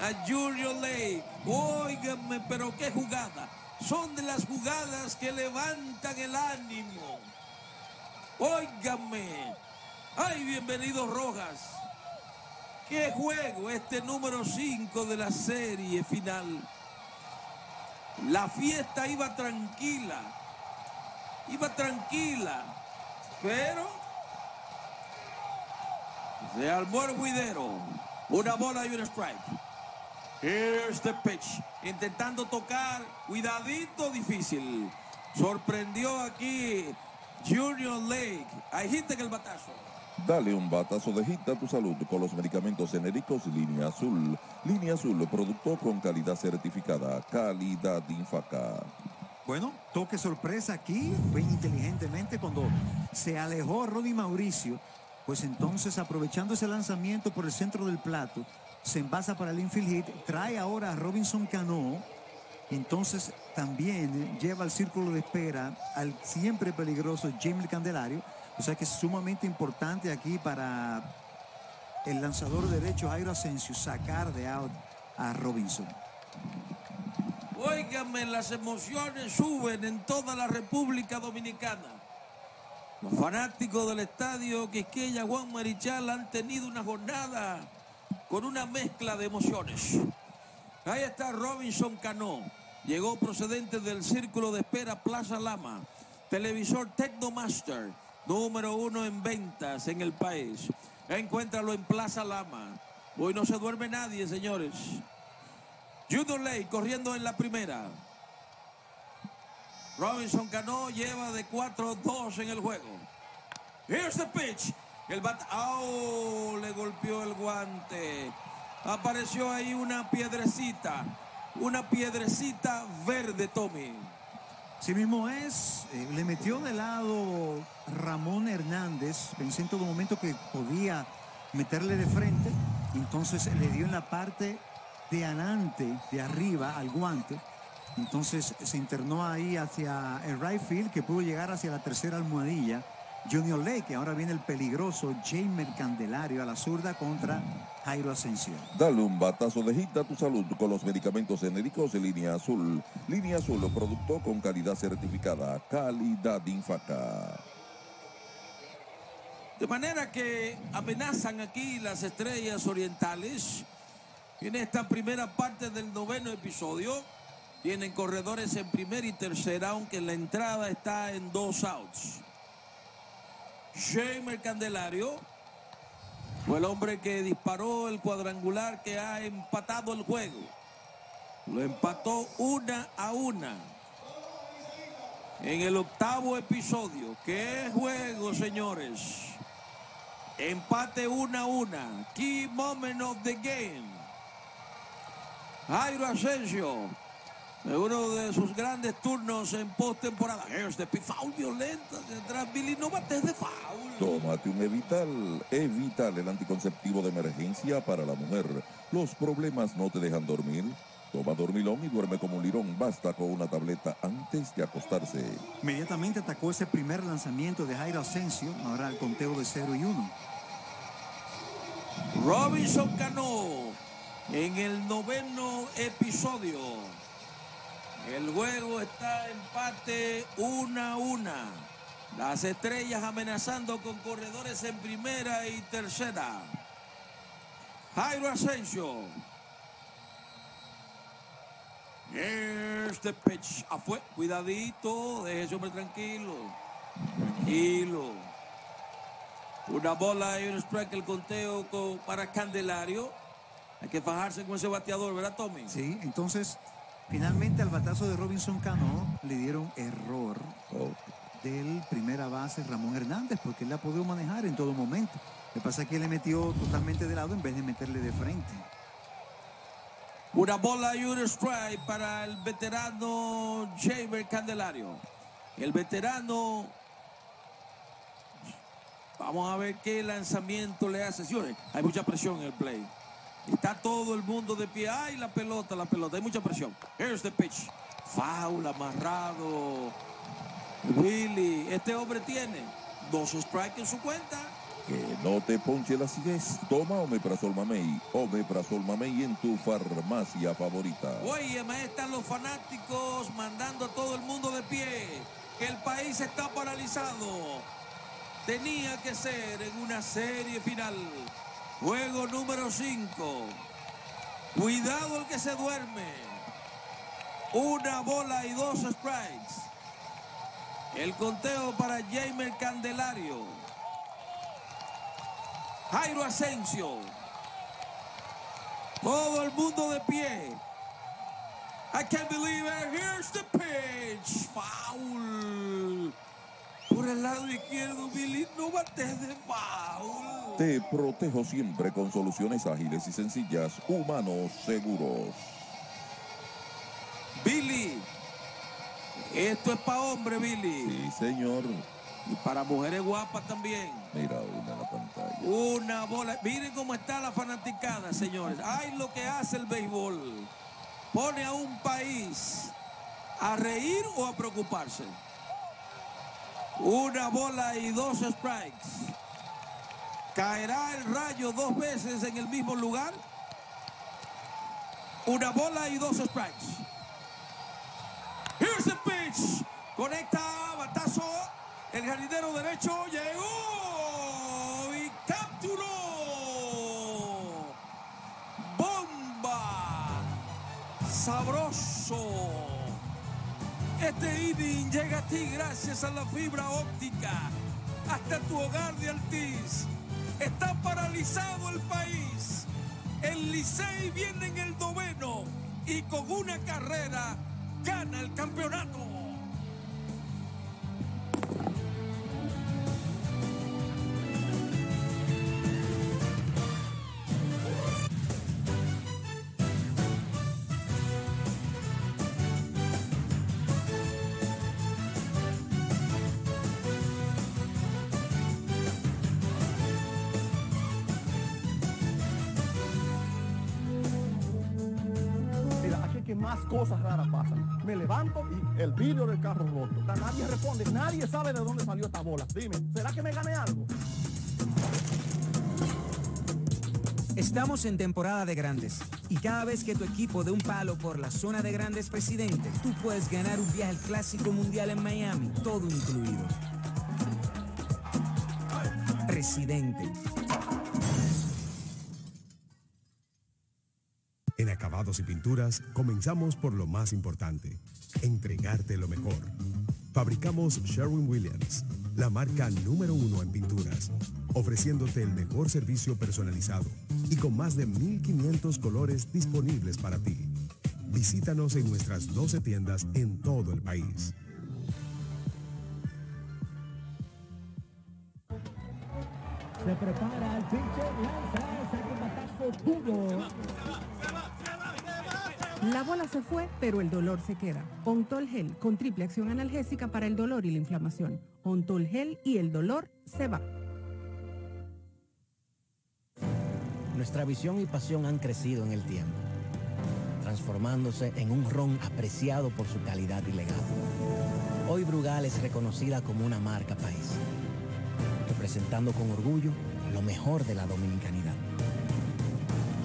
[SPEAKER 1] a Junior Lake. Óigame, pero qué jugada. Son de las jugadas que levantan el ánimo. Óigame. Ay, bienvenido Rojas. Qué juego este número 5 de la serie final. La fiesta iba tranquila. Iba tranquila. Pero se armó el juidero. Una bola y un strike. Here's the pitch. Intentando tocar. Cuidadito difícil. Sorprendió aquí Junior Lake. Gente en el batazo.
[SPEAKER 3] Dale un batazo de hit a tu salud con los medicamentos genéricos Línea Azul. Línea Azul, producto con calidad certificada. Calidad Infaca.
[SPEAKER 2] Bueno, toque sorpresa aquí, fue inteligentemente cuando se alejó Roddy Mauricio, pues entonces aprovechando ese lanzamiento por el centro del plato, se envasa para el infield hit, trae ahora a Robinson Cano, entonces también lleva al círculo de espera al siempre peligroso James Candelario, o sea que es sumamente importante aquí para el lanzador derecho Jairo Asensio sacar de out a Robinson.
[SPEAKER 1] Óigame, las emociones suben en toda la República Dominicana. Los fanáticos del estadio Quisqueya Juan Marichal han tenido una jornada con una mezcla de emociones. Ahí está Robinson Cano. Llegó procedente del Círculo de Espera Plaza Lama. Televisor Tecnomaster, número uno en ventas en el país. Encuéntralo en Plaza Lama. Hoy no se duerme nadie, señores. Junior Lake corriendo en la primera. Robinson Cano lleva de 4-2 en el juego. Here's the pitch. El bat. ¡Oh! Le golpeó el guante. Apareció ahí una piedrecita. Una piedrecita verde, Tommy.
[SPEAKER 2] Sí mismo es, eh, le metió de lado Ramón Hernández, pensé en todo momento que podía meterle de frente, entonces le dio en la parte de adelante, de arriba al guante, entonces se internó ahí hacia el right field que pudo llegar hacia la tercera almohadilla. Junior Lake, ahora viene el peligroso Jamer Candelario a la zurda contra Jairo Asensio.
[SPEAKER 3] Dale un batazo de hit a tu salud con los medicamentos genéricos de Línea Azul. Línea Azul, producto con calidad certificada. Calidad Infaca.
[SPEAKER 1] De manera que amenazan aquí las estrellas orientales. En esta primera parte del noveno episodio tienen corredores en primera y tercera, aunque la entrada está en dos outs. Shamer Candelario fue el hombre que disparó el cuadrangular que ha empatado el juego. Lo empató una a una. En el octavo episodio. ¡Qué juego, señores! Empate una a una. Key moment of the game. Jairo Asensio. Uno de sus grandes turnos en postemporada. Here's the pitch. Foul violenta. Detrás Billy no bates de foul.
[SPEAKER 3] Tómate un Evital. Evital, el anticonceptivo de emergencia para la mujer. Los problemas no te dejan dormir. Toma dormilón y duerme como un lirón. Basta con una tableta antes de acostarse.
[SPEAKER 2] Inmediatamente atacó ese primer lanzamiento de Jairo Asensio, ahora el conteo de 0 y 1.
[SPEAKER 1] Robinson Cano en el noveno episodio. El juego está empate una a una. Las estrellas amenazando con corredores en primera y tercera. Jairo Asensio. Este pitch afuera. Cuidadito, deje ese hombre tranquilo. Tranquilo. Una bola y un strike el conteo co- para Candelario. Hay que fajarse con ese bateador, ¿verdad, Tommy?
[SPEAKER 2] Sí, entonces finalmente al batazo de Robinson Cano le dieron error del primera base Ramón Hernández porque él la pudo manejar en todo momento. Lo que pasa es que le metió totalmente de lado en vez de meterle de frente.
[SPEAKER 1] Una bola y un strike para el veterano Jamer Candelario. El veterano. Vamos a ver qué lanzamiento le hace. Señores, hay mucha presión en el play. Está todo el mundo de pie. ¡Ay, la pelota, la pelota! Hay mucha presión. Here's the pitch. Foul, amarrado. Willy, este hombre tiene dos strikes en su cuenta.
[SPEAKER 3] Que no te ponche la acidez. Toma Omeprazol Mamey. Omeprazol Mamey en tu farmacia favorita.
[SPEAKER 1] Oye, están los fanáticos mandando a todo el mundo de pie. Que el país está paralizado. Tenía que ser en una serie final. Juego número 5. Cuidado el que se duerme. Una bola y dos strikes. El conteo para Jamer Candelario. Jairo Asensio. Todo el mundo de pie. I can't believe it. Here's the pitch. Foul. Por el lado izquierdo, Billy, no bates de foul.
[SPEAKER 3] Te protejo siempre con soluciones ágiles y sencillas. Humanos seguros.
[SPEAKER 1] Billy. Esto es para hombre, Billy.
[SPEAKER 3] Sí, señor.
[SPEAKER 1] Y para mujeres guapas también.
[SPEAKER 3] Mira una en la pantalla.
[SPEAKER 1] Una bola. Miren cómo está la fanaticada, señores. Hay lo que hace el béisbol. Pone a un país a reír o a preocuparse. Una bola y dos strikes. ¿Caerá el rayo dos veces en el mismo lugar? Una bola y dos strikes. Here's the pitch. Conecta, batazo. El jardinero derecho llegó y capturó. Bomba. Sabroso. Este inning llega a ti gracias a la fibra óptica. Hasta tu hogar de Altiz. Está paralizado el país. El Licey viene en el noveno y con una carrera gana el campeonato.
[SPEAKER 14] Sabe de dónde salió esta bola. Dime, ¿será que me gané algo?
[SPEAKER 5] Estamos en temporada de grandes y cada vez que tu equipo dé un palo por la zona de grandes presidente, tú puedes ganar un viaje al Clásico Mundial en Miami, todo incluido. Presidente.
[SPEAKER 15] En acabados y pinturas, comenzamos por lo más importante, entregarte lo mejor. Fabricamos Sherwin Williams, la marca número uno en pinturas, ofreciéndote el mejor servicio personalizado y con más de 1500 colores disponibles para ti. Visítanos en nuestras 12 tiendas en todo el país.
[SPEAKER 16] Se prepara el pitcher, lanza, saca un batazo duro.
[SPEAKER 13] La bola se fue, pero el dolor se queda. Ontol Gel, con triple acción analgésica para el dolor y la inflamación. Ontol Gel y el dolor se va.
[SPEAKER 8] Nuestra visión y pasión han crecido en el tiempo, transformándose en un ron apreciado por su calidad y legado. Hoy Brugal es reconocida como una marca país, representando con orgullo lo mejor de la dominicanidad.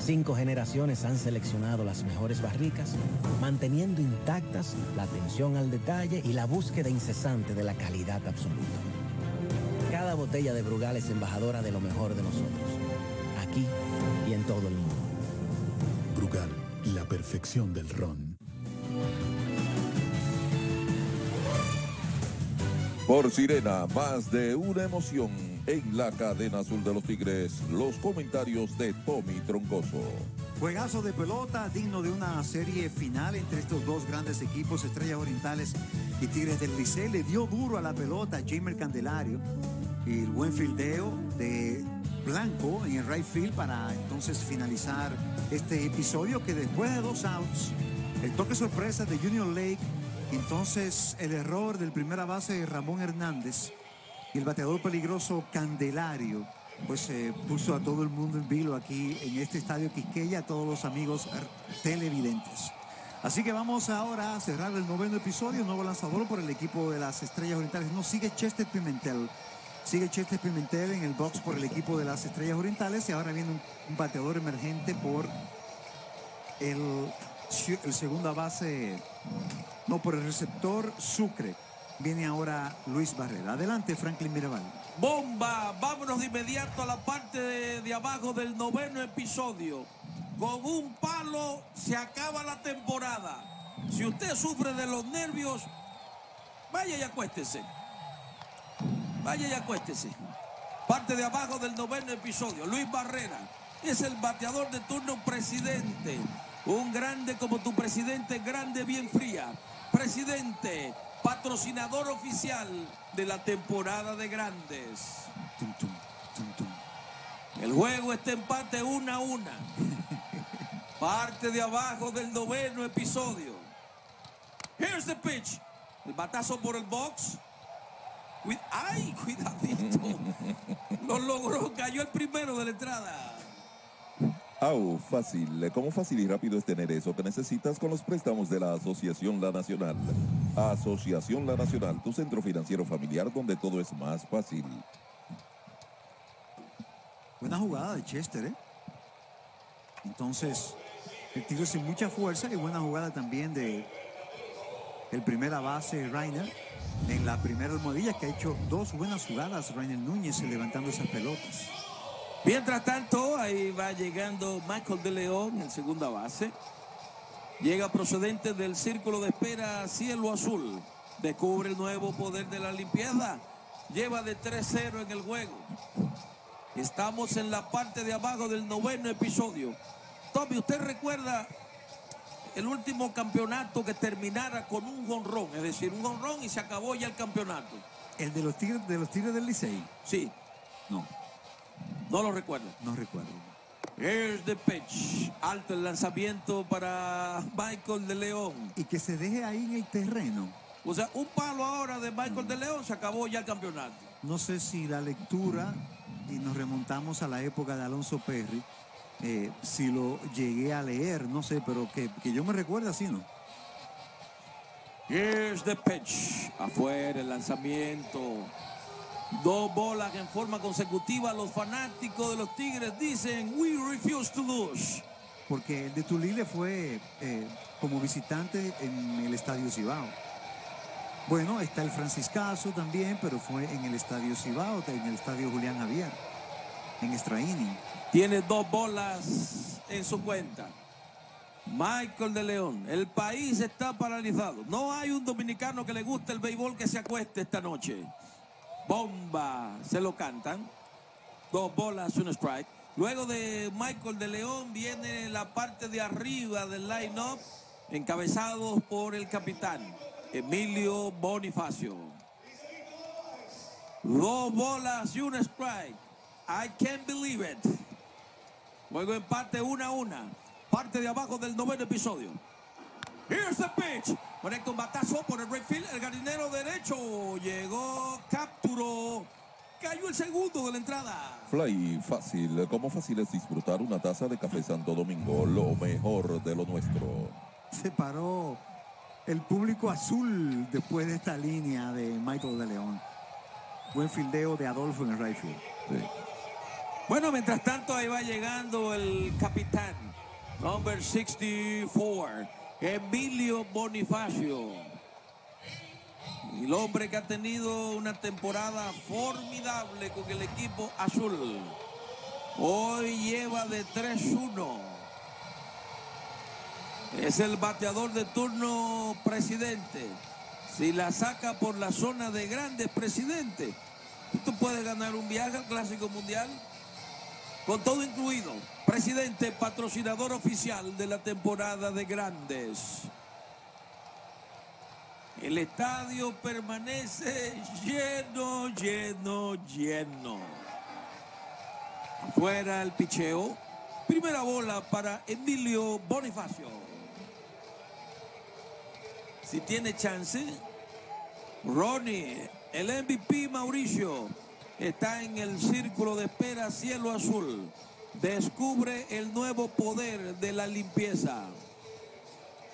[SPEAKER 8] Cinco generaciones han seleccionado las mejores barricas, manteniendo intactas la atención al detalle y la búsqueda incesante de la calidad absoluta. Cada botella de Brugal es embajadora de lo mejor de nosotros, aquí y en todo el mundo.
[SPEAKER 9] Brugal, la perfección del ron.
[SPEAKER 3] Por Sirena, más de una emoción en la cadena azul de los Tigres. Los comentarios de Tommy Troncoso.
[SPEAKER 2] Juegazo de pelota digno de una serie final entre estos dos grandes equipos, Estrellas Orientales y Tigres del Licey. Le dio duro a la pelota Jamer Candelario y el buen fildeo de Blanco en el right field para entonces finalizar este episodio que después de dos outs, el toque sorpresa de Junior Lake, entonces el error del primera base Ramón Hernández y el bateador peligroso Candelario, pues eh, puso a todo el mundo en vilo aquí en este estadio Quisqueya, a todos los amigos televidentes. Así que vamos ahora a cerrar el noveno episodio, nuevo lanzador por el equipo de las Estrellas Orientales. No sigue Chester Pimentel. Sigue Chester Pimentel en el box por el equipo de las Estrellas Orientales y ahora viene un, bateador emergente por el, el segunda base, no, por el receptor Sucre. Viene ahora Luis Barrera. Adelante, Franklin Mirabal.
[SPEAKER 1] Bomba, vámonos de inmediato a la parte de, de abajo del noveno episodio. Con un palo se acaba la temporada. Si usted sufre de los nervios, vaya y acuéstese. Vaya y acuéstese. Parte de abajo del noveno episodio. Luis Barrera es el bateador de turno presidente. Un grande como tu presidente, grande, bien fría. Presidente, patrocinador oficial de la temporada de grandes. El juego está empate una a una. Parte de abajo del noveno episodio. Here's the pitch. El batazo por el box. Cuid- ¡Ay, cuidadito! Lo logró, cayó el primero de la entrada.
[SPEAKER 3] Au, fácil. ¿Cómo fácil y rápido es tener eso que necesitas con los préstamos de la Asociación La Nacional? Asociación La Nacional, tu centro financiero familiar donde todo es más fácil.
[SPEAKER 2] Buena jugada de Chester, ¿eh? Entonces, el tiro sin mucha fuerza y buena jugada también de el primera base Rainer en la primera almohadilla que ha hecho dos buenas jugadas Rainer Núñez levantando esas pelotas.
[SPEAKER 1] Mientras tanto, ahí va llegando Michael de León en segunda base. Llega procedente del círculo de espera Cielo Azul. Descubre el nuevo poder de la limpieza. Lleva de 3-0 en el juego. Estamos en la parte de abajo del noveno episodio. Tommy, ¿usted recuerda el último campeonato que terminara con un jonrón? Es decir, un jonrón y se acabó ya el campeonato.
[SPEAKER 2] ¿El de los tigres, de los tigres del Licey?
[SPEAKER 1] Sí.
[SPEAKER 2] No,
[SPEAKER 1] No lo recuerdo.
[SPEAKER 2] no recuerdo.
[SPEAKER 1] Here's the pitch. Alto el lanzamiento para Michael de León.
[SPEAKER 2] Y que se deje ahí en el terreno.
[SPEAKER 1] O sea, un palo ahora de Michael de León se acabó ya el campeonato.
[SPEAKER 2] No sé si la lectura, y nos remontamos a la época de Alonso Perry, eh, si lo llegué a leer, no sé, pero que, que yo me recuerdo así, ¿no?
[SPEAKER 1] Here's the pitch. Afuera el lanzamiento. Dos bolas en forma consecutiva. Los fanáticos de los Tigres dicen, we refuse to lose.
[SPEAKER 2] Porque el de Tulile fue eh, como visitante en el Estadio Cibao. Bueno, está el Franciscazo también, pero fue en el Estadio Cibao, en el Estadio Julián Javier, en extra inning.
[SPEAKER 1] Tiene dos bolas en su cuenta. Michael de León, el país está paralizado. No hay un dominicano que le guste el béisbol que se acueste esta noche. Bomba, se lo cantan. Dos bolas, un strike. Luego de Michael de León viene la parte de arriba del line-up, encabezados por el capitán Emilio Bonifacio. Dos bolas y un strike. I can't believe it. Juego empate una a una. Parte de abajo del noveno episodio. Here's the pitch. Conecta un batazo por el right field. El jardinero derecho llegó, capturó. Cayó el segundo de la entrada.
[SPEAKER 3] Fly fácil. ¿Cómo fácil es disfrutar una taza de café Santo Domingo? Lo mejor de lo nuestro.
[SPEAKER 2] Se paró el público azul después de esta línea de Michael de León. Buen fildeo de Adolfo en el right field.
[SPEAKER 1] Bueno, mientras tanto ahí va llegando el capitán, number 64, Emilio Bonifacio. El hombre que ha tenido una temporada formidable con el equipo azul. Hoy lleva de 3-1. Es el bateador de turno presidente. Si la saca por la zona de grandes presidente, tú puedes ganar un viaje al Clásico Mundial con todo incluido. Presidente, patrocinador oficial de la temporada de grandes. El estadio permanece lleno, lleno, lleno. Afuera el picheo. Primera bola para Emilio Bonifacio. Si tiene chance, Ronnie, el MVP Mauricio, está en el círculo de espera cielo azul. Descubre el nuevo poder de la limpieza.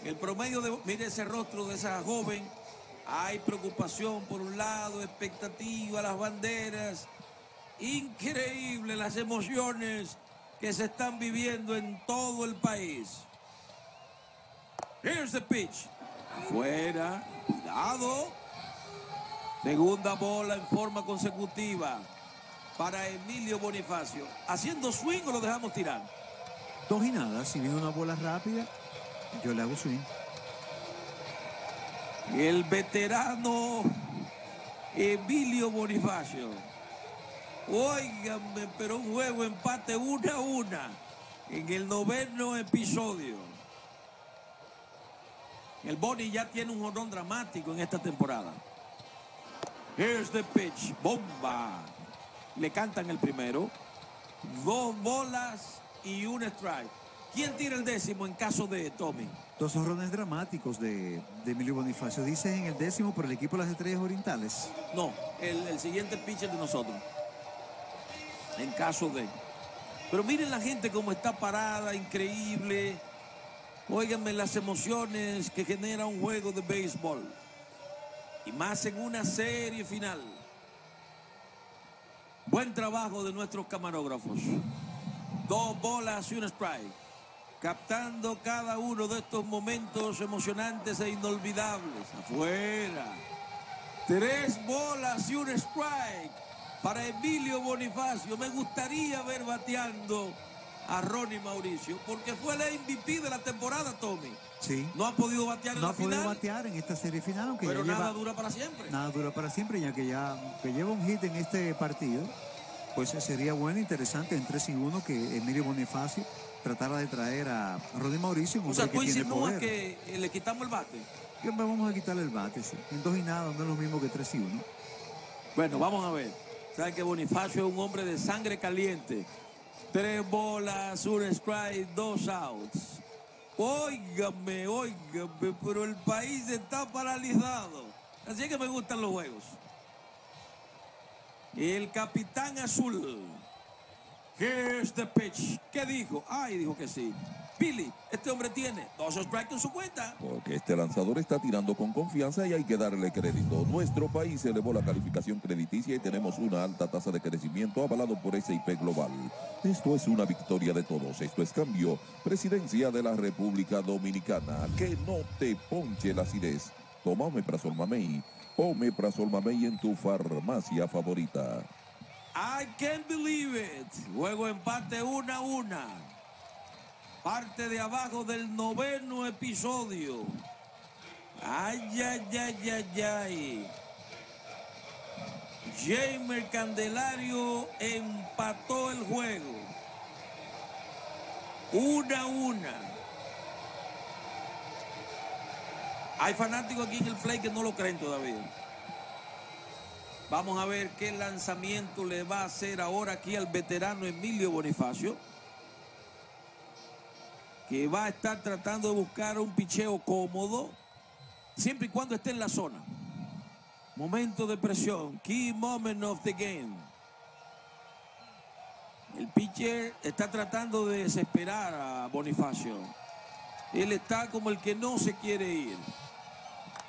[SPEAKER 1] El promedio de, mire ese rostro de esa joven. Hay preocupación por un lado, expectativa, las banderas. Increíble las emociones que se están viviendo en todo el país. Here's the pitch. Afuera. Cuidado. Segunda bola en forma consecutiva para Emilio Bonifacio. Haciendo swing o lo dejamos tirar.
[SPEAKER 2] Dos y nada. Si viene una bola rápida, yo le hago swing.
[SPEAKER 1] El veterano Emilio Bonifacio. Óigame, pero un juego empate una a una en el noveno episodio. El Boni ya tiene un jorrón dramático en esta temporada. Here's the pitch. Bomba. Le cantan el primero. Dos bolas y un strike. ¿Quién tira el décimo en caso de Tommy?
[SPEAKER 2] Dos honrones dramáticos de, de Emilio Bonifacio. Dice en el décimo por el equipo de las Estrellas Orientales.
[SPEAKER 1] No, el, el siguiente pitcher de nosotros. En caso de. Pero miren la gente como está parada, increíble. Óiganme las emociones que genera un juego de béisbol. Más en una serie final. Buen trabajo de nuestros camarógrafos. Dos bolas y un strike. Captando cada uno de estos momentos emocionantes e inolvidables. Afuera. Tres bolas y un strike para Emilio Bonifacio. Me gustaría ver bateando a Ronnie Mauricio, porque fue el MVP de la temporada, Tommy.
[SPEAKER 2] Sí.
[SPEAKER 1] No ha podido batear en
[SPEAKER 2] No
[SPEAKER 1] la
[SPEAKER 2] ha podido batear en esta serie final, aunque
[SPEAKER 1] pero
[SPEAKER 2] ya
[SPEAKER 1] nada
[SPEAKER 2] lleva-
[SPEAKER 1] dura para siempre.
[SPEAKER 2] Nada dura para siempre, ya que ya que lleva un hit en este partido, pues sería bueno, interesante en 3 y 1 que Emilio Bonifacio tratara de traer a Rodney Mauricio, un
[SPEAKER 1] O sea, tú insinúas que eh, le quitamos el bate.
[SPEAKER 2] Que vamos a quitarle el bate, sí. En 2 y nada, no es lo mismo que 3 y 1.
[SPEAKER 1] Bueno, vamos a ver. Saben que Bonifacio es un hombre de sangre caliente. Tres bolas, un strike, dos outs. Óigame, óigame, pero el país está paralizado. Así que me gustan los juegos. El capitán azul. Here's the pitch. ¿Qué dijo? Ay, dijo que sí. Billy, este hombre tiene dos strikes en su cuenta.
[SPEAKER 3] Porque este lanzador está tirando con confianza y hay que darle crédito. Nuestro país elevó la calificación crediticia y tenemos una alta tasa de crecimiento avalado por SIP Global. Esto es una victoria de todos. Esto es cambio. Presidencia de la República Dominicana. Que no te ponche la acidez. Toma Omeprazol Mamey. Omeprazol Mamey en tu farmacia favorita.
[SPEAKER 1] I can't believe it. Juego empate una a una. Parte de abajo del noveno episodio. Ay, ay, ay, ay, ay. Jamer Candelario empató el juego. Una a una. Hay fanáticos aquí en el play que no lo creen todavía. Vamos a ver qué lanzamiento le va a hacer ahora aquí al veterano Emilio Bonifacio. Que va a estar tratando de buscar un picheo cómodo. Siempre y cuando esté en la zona. Momento de presión. Key moment of the game. El pitcher está tratando de desesperar a Bonifacio. Él está como el que no se quiere ir.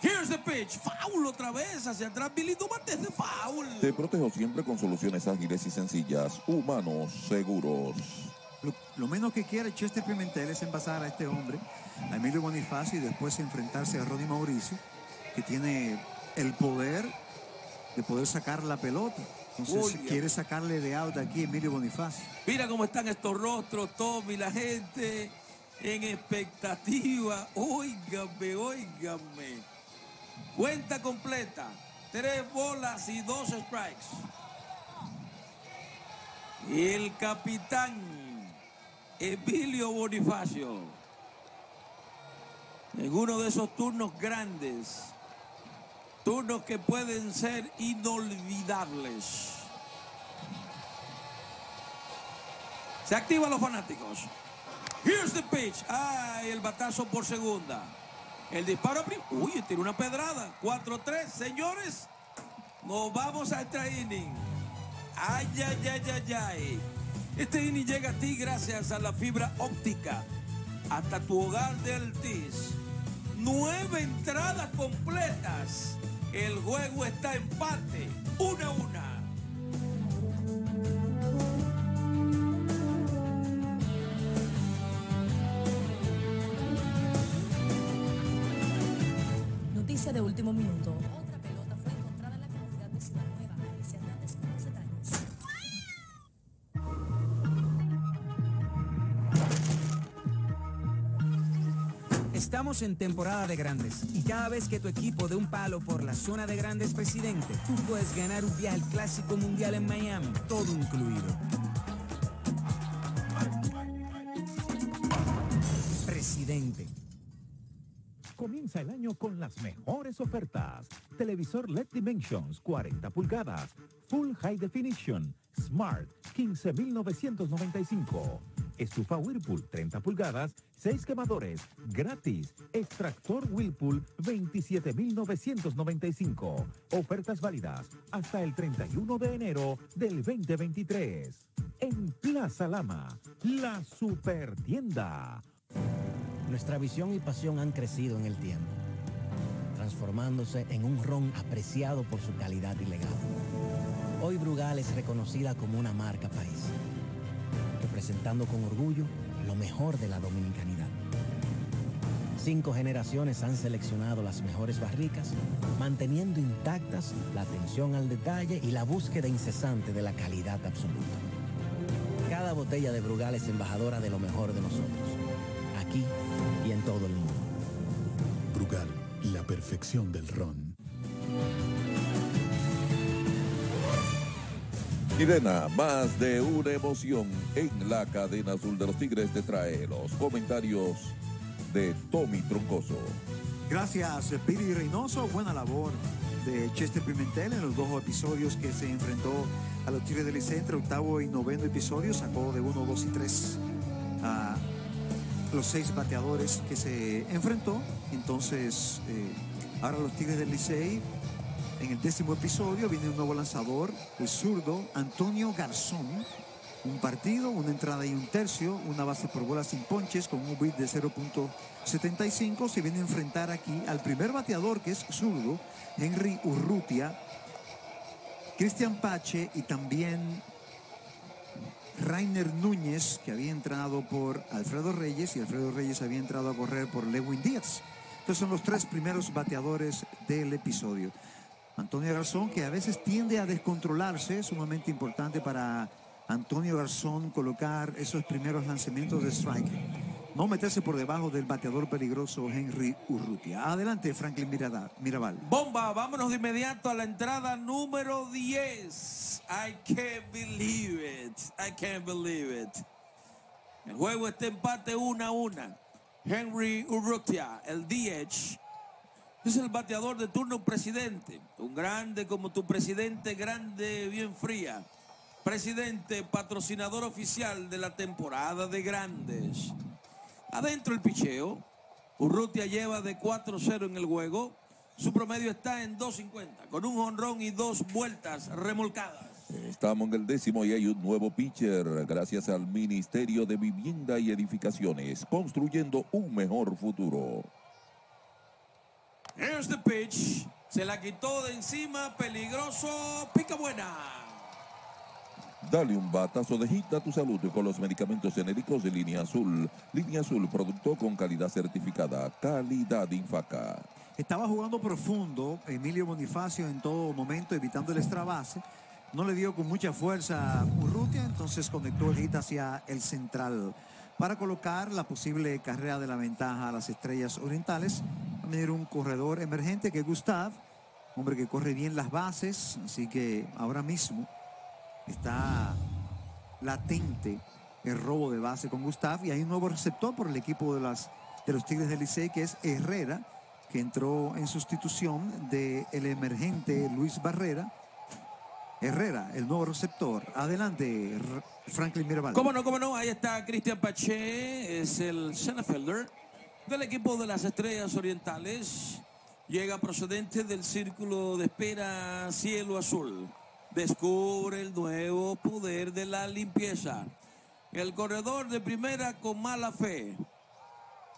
[SPEAKER 1] Here's the pitch. Foul otra vez. Hacia atrás, Bilito Martínez de foul.
[SPEAKER 3] Te protejo siempre con soluciones ágiles y sencillas. Humanos seguros.
[SPEAKER 2] Lo, lo menos que quiere Chester Pimentel es envasar a este hombre, a Emilio Bonifacio, y después enfrentarse a Ronnie Mauricio, que tiene el poder de poder sacar la pelota. Entonces quiere sacarle de out aquí Emilio Bonifacio.
[SPEAKER 1] Mira cómo están estos rostros, Tommy, la gente en expectativa. Óigame, óigame. Cuenta completa. Tres bolas y dos strikes. El capitán Emilio Bonifacio. En uno de esos turnos grandes. Turnos que pueden ser inolvidables. Se activan los fanáticos. Here's the pitch. Ay, el batazo por segunda. El disparo. Uy, tiene una pedrada. 4-3. Señores, nos vamos a extra inning. Ay, ay, ay, ay, ay. Este inning llega a ti gracias a la fibra óptica. Hasta tu hogar de Altis. Nueve entradas completas. El juego está empate. Una a una.
[SPEAKER 17] Noticia de último minuto.
[SPEAKER 5] Estamos en temporada de grandes y cada vez que tu equipo dé un palo por la zona de grandes presidente, tú puedes ganar un viaje al Clásico Mundial en Miami, todo incluido. Presidente.
[SPEAKER 18] Comienza el año con las mejores ofertas. Televisor LED Dimensions 40 pulgadas, Full High Definition, Smart 15.995. Estufa Whirlpool 30 pulgadas, 6 quemadores, gratis. Extractor Whirlpool 27.995. Ofertas válidas hasta el 31 de enero del 2023. En Plaza Lama, la super tienda.
[SPEAKER 8] Nuestra visión y pasión han crecido en el tiempo, transformándose en un ron apreciado por su calidad y legado. Hoy Brugal es reconocida como una marca país, representando con orgullo lo mejor de la dominicanidad. Cinco generaciones han seleccionado las mejores barricas, manteniendo intactas la atención al detalle y la búsqueda incesante de la calidad absoluta. Cada botella de Brugal es embajadora de lo mejor de nosotros, aquí y en todo el mundo.
[SPEAKER 9] Brugal, la perfección del ron.
[SPEAKER 3] Sirena, más de una emoción en la cadena azul de los Tigres te trae los comentarios de Tommy Troncoso.
[SPEAKER 2] Gracias, Piri Reynoso. Buena labor de Chester Pimentel en los dos episodios que se enfrentó a los Tigres del Licey entre octavo y noveno episodio. Sacó de uno, dos y tres a los seis bateadores que se enfrentó. Entonces, eh, ahora los Tigres del Licey en el décimo episodio viene un nuevo lanzador, el zurdo Antonio Garzón. Un partido, una entrada y un tercio, una base por bola sin ponches con un bit de 0.75. Se viene a enfrentar aquí al primer bateador que es zurdo, Henry Urrutia, Cristian Pache y también Rainer Núñez, que había entrado por Alfredo Reyes y Alfredo Reyes había entrado a correr por Lewin Díaz. Estos son los tres primeros bateadores del episodio. Antonio Garzón, que a veces tiende a descontrolarse, sumamente importante para Antonio Garzón colocar esos primeros lanzamientos de strike. No meterse por debajo del bateador peligroso Henry Urrutia. Adelante, Franklin Mirabal.
[SPEAKER 1] Bomba, vámonos de inmediato a la entrada número 10. I can't believe it. I can't believe it. El juego está empate una a una. Henry Urrutia, el DH, es el bateador de turno presidente. Un grande como tu presidente, grande, bien fría. Presidente, patrocinador oficial de la temporada de grandes. Adentro el picheo. Urrutia lleva de 4-0 en el juego. Su promedio está en 2.50, con un honrón y dos vueltas remolcadas.
[SPEAKER 3] Estamos en el décimo y hay un nuevo pitcher gracias al Ministerio de Vivienda y Edificaciones, construyendo un mejor futuro.
[SPEAKER 1] Here's the pitch. Se la quitó de encima, peligroso, pica buena.
[SPEAKER 3] Dale un batazo de hit a tu salud con los medicamentos genéricos de Línea Azul. Línea Azul, producto con calidad certificada. Calidad Infaca.
[SPEAKER 2] Estaba jugando profundo Emilio Bonifacio en todo momento, evitando el extra base. No le dio con mucha fuerza a Urrutia, entonces conectó el hit hacia el central. Para colocar la posible carrera de la ventaja a las estrellas orientales, venir un corredor emergente que Gustav, hombre que corre bien las bases, así que ahora mismo está latente el robo de base con Gustav y hay un nuevo receptor por el equipo de, las, de los Tigres del Licey que es Herrera, que entró en sustitución del el emergente Luis Barrera. Herrera, el nuevo receptor. Adelante, Franklin Mirabal.
[SPEAKER 1] ¿Cómo no, cómo no? Ahí está Cristian Pache, es el Sennefelder del equipo de las Estrellas Orientales. Llega procedente del círculo de espera Cielo Azul. Descubre el nuevo poder de la limpieza. El corredor de primera con mala fe.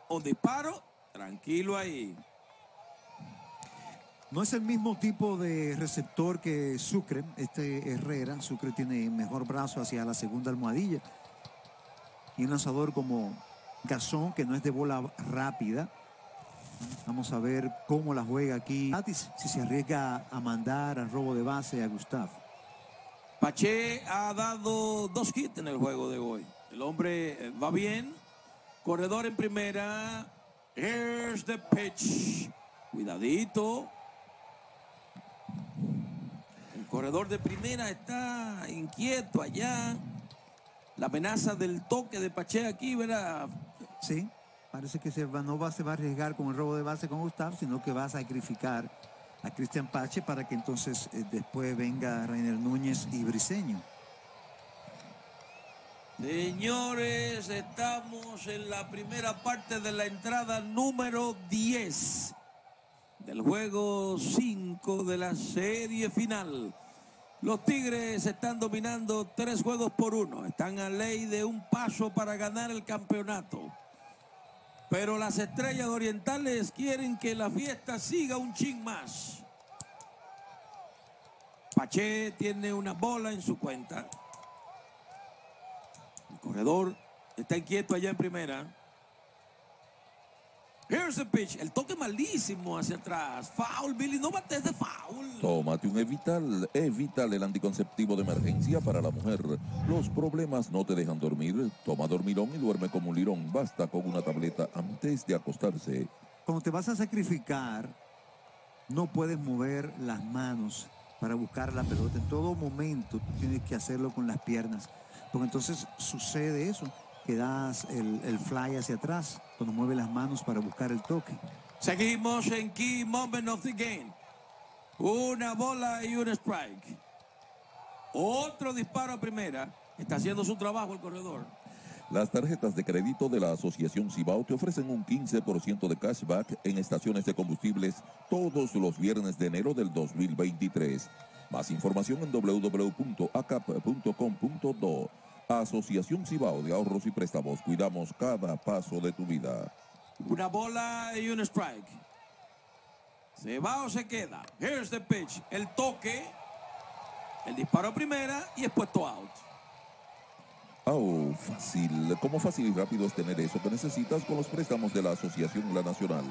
[SPEAKER 1] O disparo, tranquilo ahí.
[SPEAKER 2] No es el mismo tipo de receptor que Sucre, este Herrera. Sucre tiene mejor brazo hacia la segunda almohadilla. Y un lanzador como Gazón, que no es de bola rápida. Vamos a ver cómo la juega aquí. Si se arriesga a mandar al robo de base a Gustav.
[SPEAKER 1] Pache ha dado dos hits en el juego de hoy. El hombre eh, va bien. Corredor en primera. Here's the pitch. Cuidadito. El corredor de primera está inquieto allá. La amenaza del toque de Pache aquí, ¿verdad?
[SPEAKER 2] Sí, parece que se va, no va, se va a arriesgar con el robo de base con Gustav, sino que va a sacrificar a Cristian Pache para que entonces eh, después venga Rainer Núñez y Briseño.
[SPEAKER 1] Señores, estamos en la primera parte de la entrada número 10 del juego 5 de la serie final. Los Tigres están dominando tres juegos por uno. Están a ley de un paso para ganar el campeonato. Pero las estrellas orientales quieren que la fiesta siga un chin más. Pache tiene una bola en su cuenta. El corredor está inquieto allá en primera. Here's the pitch. El toque malísimo hacia atrás. Foul, Billy. No bates de foul.
[SPEAKER 3] Tómate un Evital. Evital, el anticonceptivo de emergencia para la mujer. Los problemas no te dejan dormir. Toma dormirón y duerme como un lirón. Basta con una tableta antes de acostarse.
[SPEAKER 2] Cuando te vas a sacrificar, no puedes mover las manos para buscar la pelota. En todo momento tú tienes que hacerlo con las piernas. Porque entonces sucede eso, que das el, el fly hacia atrás, cuando mueves las manos para buscar el toque.
[SPEAKER 1] Seguimos en key moment of the game. Una bola y un strike. Otro disparo a primera. Está haciendo su trabajo el corredor.
[SPEAKER 3] Las tarjetas de crédito de la Asociación Cibao te ofrecen un 15% de cashback en estaciones de combustibles todos los viernes de enero del 2023. Más información en www.acap.com.do. Asociación Cibao de Ahorros y Préstamos. Cuidamos cada paso de tu vida.
[SPEAKER 1] Una bola y un strike. Se va o se queda. Here's the pitch. El toque. El disparo a primera y es puesto out.
[SPEAKER 3] Oh, fácil. ¿Cómo fácil y rápido es tener eso que necesitas con los préstamos de la Asociación La Nacional?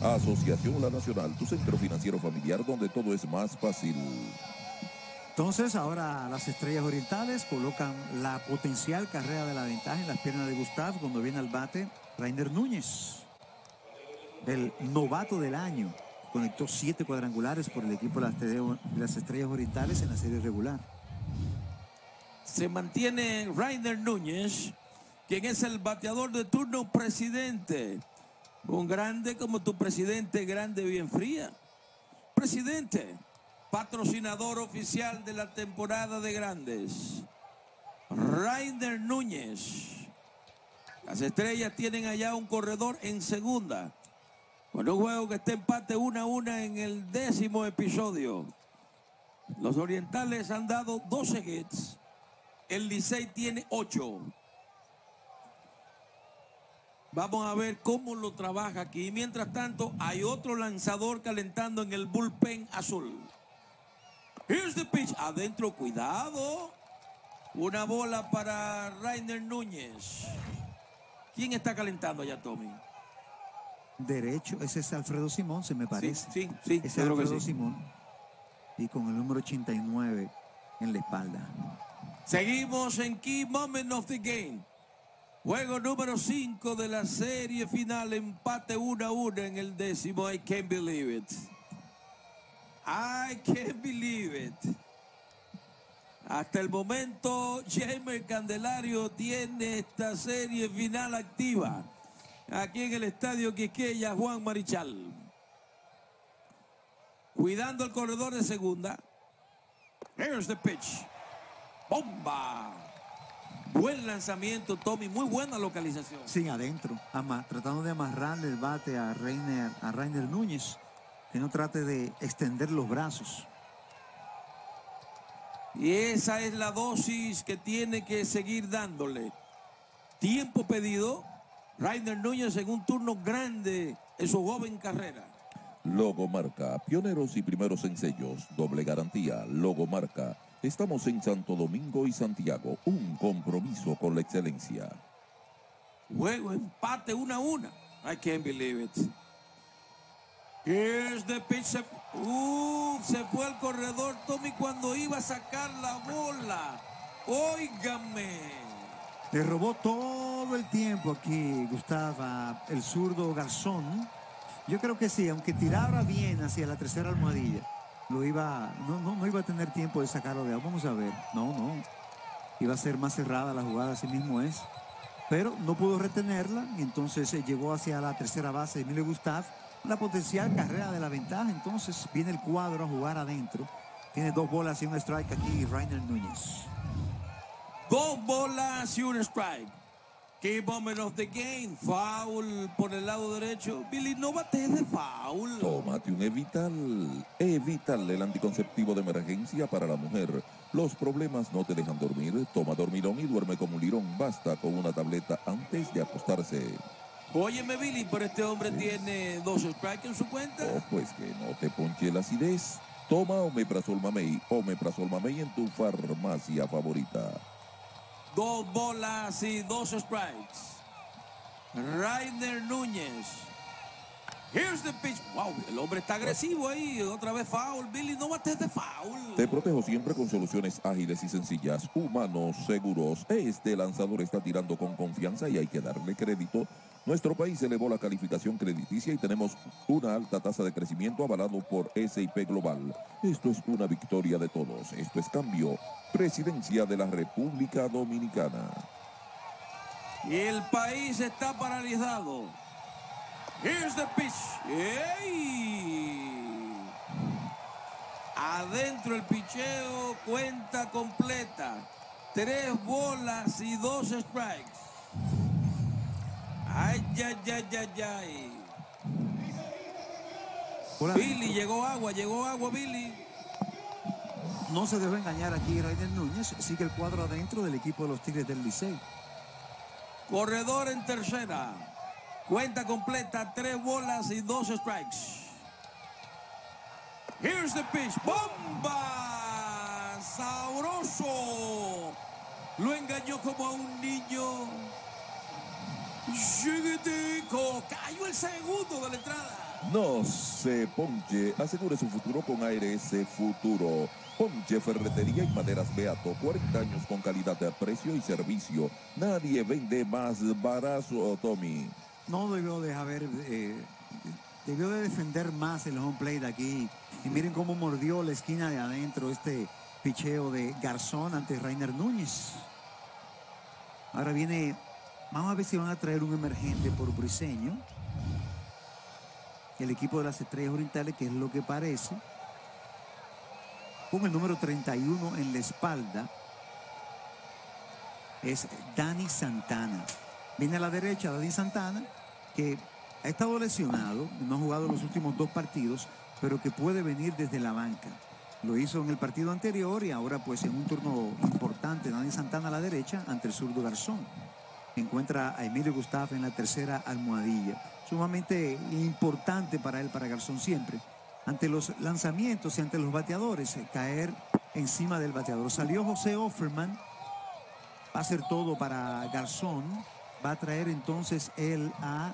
[SPEAKER 3] Asociación La Nacional, tu centro financiero familiar donde todo es más fácil.
[SPEAKER 2] Entonces ahora las estrellas orientales colocan la potencial carrera de la ventaja en las piernas de Gustav cuando viene al bate Rainer Núñez, el novato del año. Conectó siete cuadrangulares por el equipo de las estrellas- orientales en la serie regular.
[SPEAKER 1] Se mantiene Rainer Núñez, quien es el bateador de turno presidente. Un grande como tu presidente, grande bien fría. Presidente, patrocinador oficial de la temporada de grandes. Rainer Núñez. Las estrellas tienen allá un corredor en segunda. Con un juego que está empate una a una en el décimo episodio. Los orientales han dado 12 hits. El Licey tiene 8. Vamos a ver cómo lo trabaja aquí. Mientras tanto, hay otro lanzador calentando en el bullpen azul. Here's the pitch. Adentro, cuidado. Una bola para Rainer Núñez. ¿Quién está calentando allá, Tommy?
[SPEAKER 2] Derecho, ese es Alfredo Simón, se me parece.
[SPEAKER 1] sí, sí,
[SPEAKER 2] Ese es Alfredo
[SPEAKER 1] sí.
[SPEAKER 2] Simón. Y con el número 89 en la espalda.
[SPEAKER 1] Seguimos en Key Moment of the Game. Juego número 5 de la serie final. Empate 1 a 1 en el décimo. I can't believe it. I can't believe it. Hasta el momento, Jamer Candelario tiene esta serie final activa. Aquí en el estadio Quisqueya, Juan Marichal. Cuidando el corredor de segunda. Here's the pitch. ¡Bomba! Buen lanzamiento, Tommy. Muy buena localización.
[SPEAKER 2] Sí, adentro. ama- tratando de amarrarle el bate a Reiner, a Reiner Núñez. Que no trate de extender los brazos.
[SPEAKER 1] Y esa es la dosis que tiene que seguir dándole. Tiempo pedido. Rainer Núñez en un turno grande en su joven carrera.
[SPEAKER 3] Logomarca, pioneros y primeros en sellos, doble garantía, Logomarca. Estamos en Santo Domingo y Santiago, un compromiso con la excelencia.
[SPEAKER 1] Juego empate 1 a 1. I can't believe it. Here's the pitch. Se, Uf, se fue al corredor Tommy cuando iba a sacar la bola. Óigame.
[SPEAKER 2] Le robó todo el tiempo aquí, Gustavo, a el zurdo Garzón. Yo creo que sí, aunque tirara bien hacia la tercera almohadilla, lo iba, no, no, iba a tener tiempo de sacarlo de. Vamos a ver. No, no. Iba a ser más cerrada la jugada, así mismo es. Pero no pudo retenerla y entonces eh, llegó hacia la tercera base de Emilio Gustav. La potencial carrera de la ventaja. Entonces viene el cuadro a jugar adentro. Tiene dos bolas y un strike aquí Rainer Núñez.
[SPEAKER 1] Dos bolas y un strike. Key moment of the game. Foul por el lado derecho. Billy, no bates de foul.
[SPEAKER 3] Tómate un Evital. Evital, el anticonceptivo de emergencia para la mujer. Los problemas no te dejan dormir. Toma dormilón y duerme como un lirón. Basta con una tableta antes de acostarse.
[SPEAKER 1] Óyeme, Billy, pero este hombre tiene dos strikes en su cuenta.
[SPEAKER 3] Oh, pues que no te ponche la acidez. Toma Omeprazol Mamey. Omeprazol Mamey en tu farmacia favorita.
[SPEAKER 1] Dos bolas y dos strikes. Rainer Núñez. Here's the pitch. Wow, el hombre está agresivo ahí. Otra vez foul. Billy, no bates de foul.
[SPEAKER 3] Te protejo siempre con soluciones ágiles y sencillas, humanos, seguros. Este lanzador está tirando con confianza y hay que darle crédito. Nuestro país elevó la calificación crediticia y tenemos una alta tasa de crecimiento avalado por SIP Global. Esto es una victoria de todos. Esto es cambio. Presidencia de la República Dominicana.
[SPEAKER 1] Y el país está paralizado. Here's the pitch. Adentro el picheo, cuenta completa. Tres bolas y dos strikes. Ay, ay, ay, ay, ay. Billy, llegó agua, llegó agua, Billy.
[SPEAKER 2] No se debe engañar aquí Rainer Núñez. Sigue el cuadro adentro del equipo de los Tigres del Licey.
[SPEAKER 1] Corredor en tercera. Cuenta completa, tres bolas y dos strikes. Here's the pitch. ¡Bomba! ¡Sabroso! Lo engañó como a un niño. Chiquitico. Cayó el segundo de la entrada.
[SPEAKER 3] No se ponche, asegure su futuro con ARS Futuro. Ponche Ferretería y Maderas Beato, 40 años con calidad de precio y servicio. Nadie vende más barazo, Tommy.
[SPEAKER 2] No debió de haber, debió de defender más el home plate aquí. Y miren cómo mordió la esquina de adentro este picheo de Garzón ante Rainer Núñez. Ahora viene, vamos a ver si van a traer un emergente por Briseño. El equipo de las Estrellas Orientales, que es lo que parece. Con el número 31 en la espalda. Es Dani Santana. Viene a la derecha Dani Santana, que ha estado lesionado, no ha jugado los últimos dos partidos, pero que puede venir desde la banca. Lo hizo en el partido anterior y ahora pues en un turno importante Dani Santana a la derecha ante el zurdo Garzón. Encuentra a Emilio Gustavo en la tercera almohadilla. Sumamente importante para él, para Garzón siempre. Ante los lanzamientos y ante los bateadores, eh, caer encima del bateador. Salió José Offerman. Va a hacer todo para Garzón. Va a traer entonces él a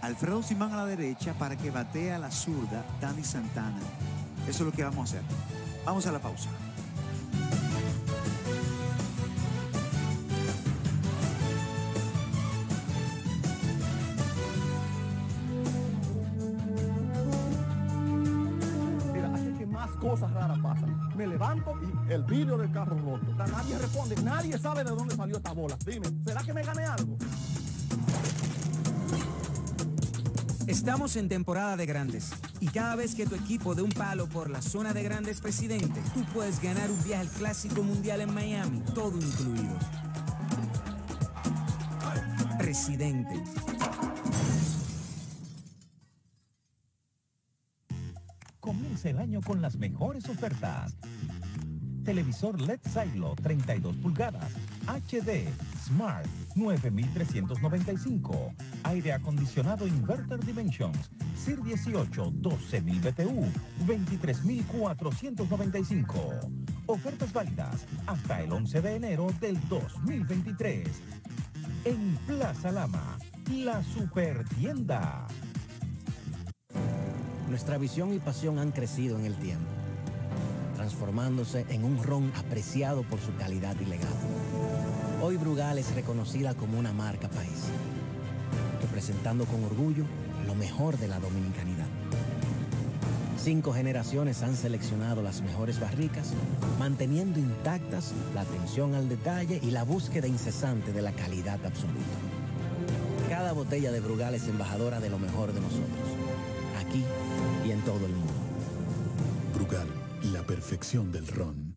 [SPEAKER 2] Alfredo Simán a la derecha para que batee a la zurda Dani Santana. Eso es lo que vamos a hacer. Vamos a la pausa.
[SPEAKER 14] Mira, es que más cosas raras pasan. Me levanto y el vidrio del carro roto. Nadie responde, nadie sabe de dónde salió esta bola. Dime, ¿será que me gané algo?
[SPEAKER 5] Estamos en temporada de grandes y cada vez que tu equipo dé un palo por la zona de grandes presidente, tú puedes ganar un viaje al Clásico Mundial en Miami, todo incluido. Presidente.
[SPEAKER 18] Comienza el año con las mejores ofertas. Televisor LED Silo 32 pulgadas, HD, Smart 9395. Aire acondicionado Inverter Dimensions, CIR 18 12000 BTU 23495. Ofertas válidas hasta el 11 de enero del 2023. En Plaza Lama, la super tienda.
[SPEAKER 8] Nuestra visión y pasión han crecido en el tiempo, transformándose en un ron apreciado por su calidad y legado. Hoy Brugal es reconocida como una marca país, representando con orgullo lo mejor de la dominicanidad. Cinco generaciones han seleccionado las mejores barricas, manteniendo intactas la atención al detalle y la búsqueda incesante de la calidad absoluta. Cada botella de Brugal es embajadora de lo mejor de nosotros, aquí y en todo el mundo.
[SPEAKER 9] Perfección del ron.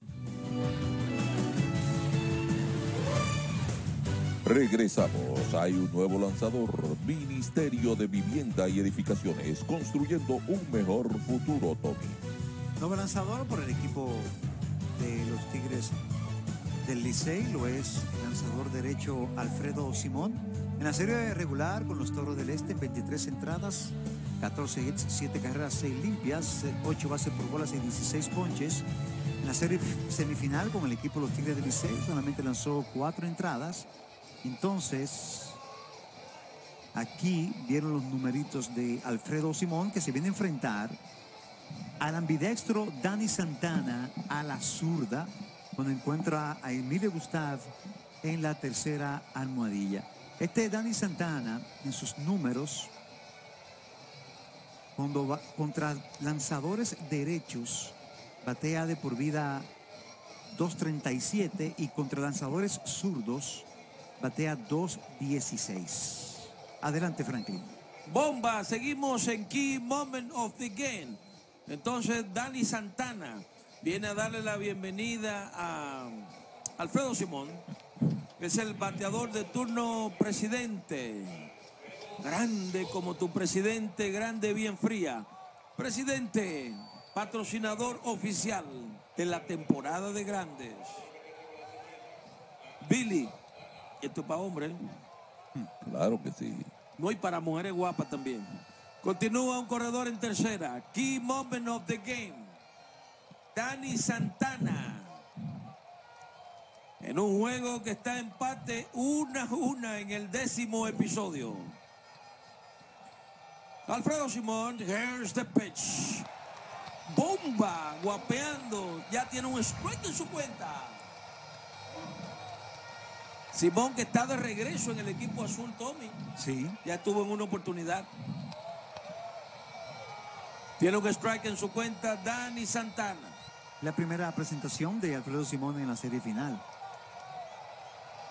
[SPEAKER 3] Regresamos. Hay un nuevo lanzador, Ministerio de Vivienda y Edificaciones, construyendo un mejor futuro, Tommy.
[SPEAKER 2] Nuevo lanzador por el equipo de los Tigres del Licey, lo es el lanzador derecho Alfredo Simón. En la serie regular con los Toros del Este, 23 entradas, 14 hits, 7 carreras, 6 limpias, 8 bases por bolas y 16 ponches. En la serie semifinal con el equipo de los Tigres del Licey solamente lanzó 4 entradas. Entonces, aquí vieron los numeritos de Alfredo Simón que se viene a enfrentar al ambidextro Dani Santana a la zurda cuando encuentra a Emilio Gustav en la tercera almohadilla. Este Dani Santana en sus números contra lanzadores derechos batea de por vida 2.37 y contra lanzadores zurdos batea 2.16. Adelante Franklin.
[SPEAKER 1] Bomba, seguimos en Key Moment of the Game. Entonces Dani Santana viene a darle la bienvenida a Alfredo Simón, que es el bateador de turno presidente. Grande como tu presidente, grande bien fría. Presidente, patrocinador oficial de la temporada de grandes. Billy, esto es para hombres.
[SPEAKER 3] Claro que sí.
[SPEAKER 1] No hay para mujeres guapas también. Continúa un corredor en tercera. Key moment of the game. Dani Santana. En un juego que está empate una a una en el décimo episodio. Alfredo Simón, here's the pitch. Bomba, guapeando. Ya tiene un strike en su cuenta. Simón que está de regreso en el equipo azul, Tommy.
[SPEAKER 2] Sí.
[SPEAKER 1] Ya estuvo en una oportunidad. Tiene un strike en su cuenta Dani Santana.
[SPEAKER 2] La primera presentación de Alfredo Simón en la serie final.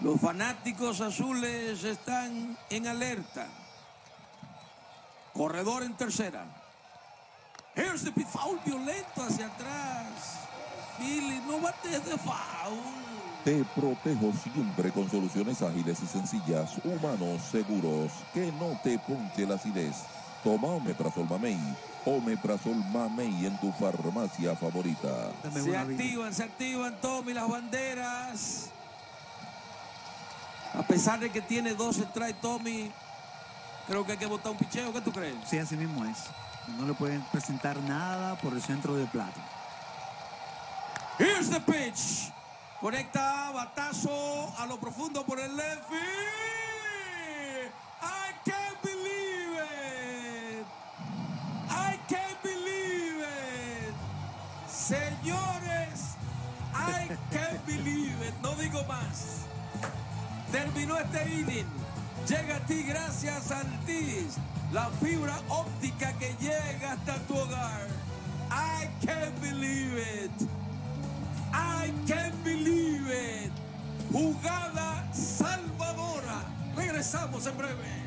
[SPEAKER 1] Los fanáticos azules están en alerta. Corredor en tercera. Here's the foul violento hacia atrás. Billy, no bates de foul.
[SPEAKER 3] Te protejo siempre con soluciones ágiles y sencillas, humanos seguros, que no te ponche la acidez. Toma Omeprazol Mamey, Omeprazol Mamey en tu farmacia favorita.
[SPEAKER 1] Se activan, se activan, Tommy, las banderas. A pesar de que tiene dos strikes, Tommy, creo que hay que botar un picheo. ¿Qué tú crees?
[SPEAKER 2] Sí, así mismo es. No le pueden presentar nada por el centro del plato.
[SPEAKER 1] Here's the pitch. Conecta batazo a lo profundo por el left field. I can't believe it. I can't believe it. Señores, I can't believe it. No digo más. Terminó este inning. Llega a ti gracias a Altis, la fibra óptica que llega hasta tu hogar. I can't believe it. I can't believe it. Jugada salvadora. Regresamos en breve.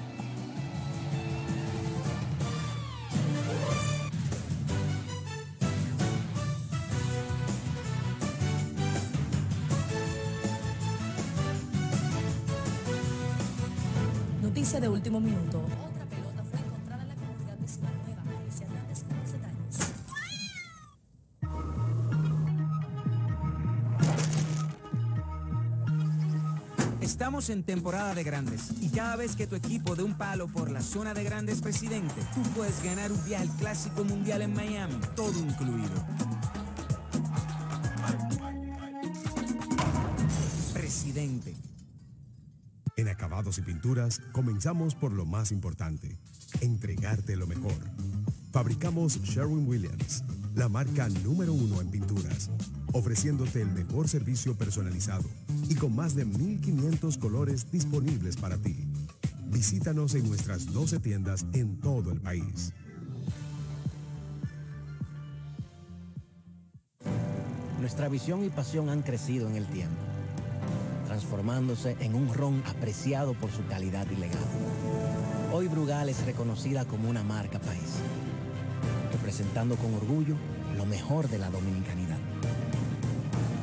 [SPEAKER 17] Último minuto. Otra pelota fue encontrada en la comunidad de Ciudad Nueva. Alicia Hernández con los detalles.
[SPEAKER 5] Estamos en temporada de grandes y cada vez que tu equipo de un palo por la zona de grandes presidente, tú puedes ganar un viaje al Clásico Mundial en Miami, todo incluido.
[SPEAKER 15] Y pinturas, comenzamos por lo más importante, entregarte lo mejor. Fabricamos Sherwin Williams, la marca número uno en pinturas, ofreciéndote el mejor servicio personalizado y con más de 1500 colores disponibles para ti. Visítanos en nuestras 12 tiendas en todo el país.
[SPEAKER 8] Nuestra visión y pasión han crecido en el tiempo, transformándose en un ron apreciado por su calidad y legado. Hoy Brugal es reconocida como una marca país, representando con orgullo lo mejor de la dominicanidad.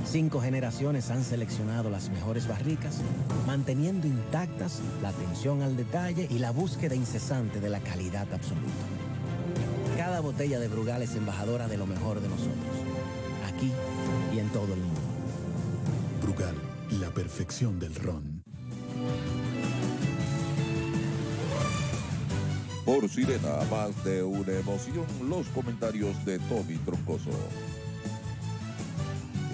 [SPEAKER 8] Cinco generaciones han seleccionado las mejores barricas, manteniendo intactas la atención al detalle y la búsqueda incesante de la calidad absoluta. Cada botella de Brugal es embajadora de lo mejor de nosotros, aquí
[SPEAKER 9] perfección del ron.
[SPEAKER 3] Por Sirena, más de una emoción, los comentarios de Tommy Troncoso.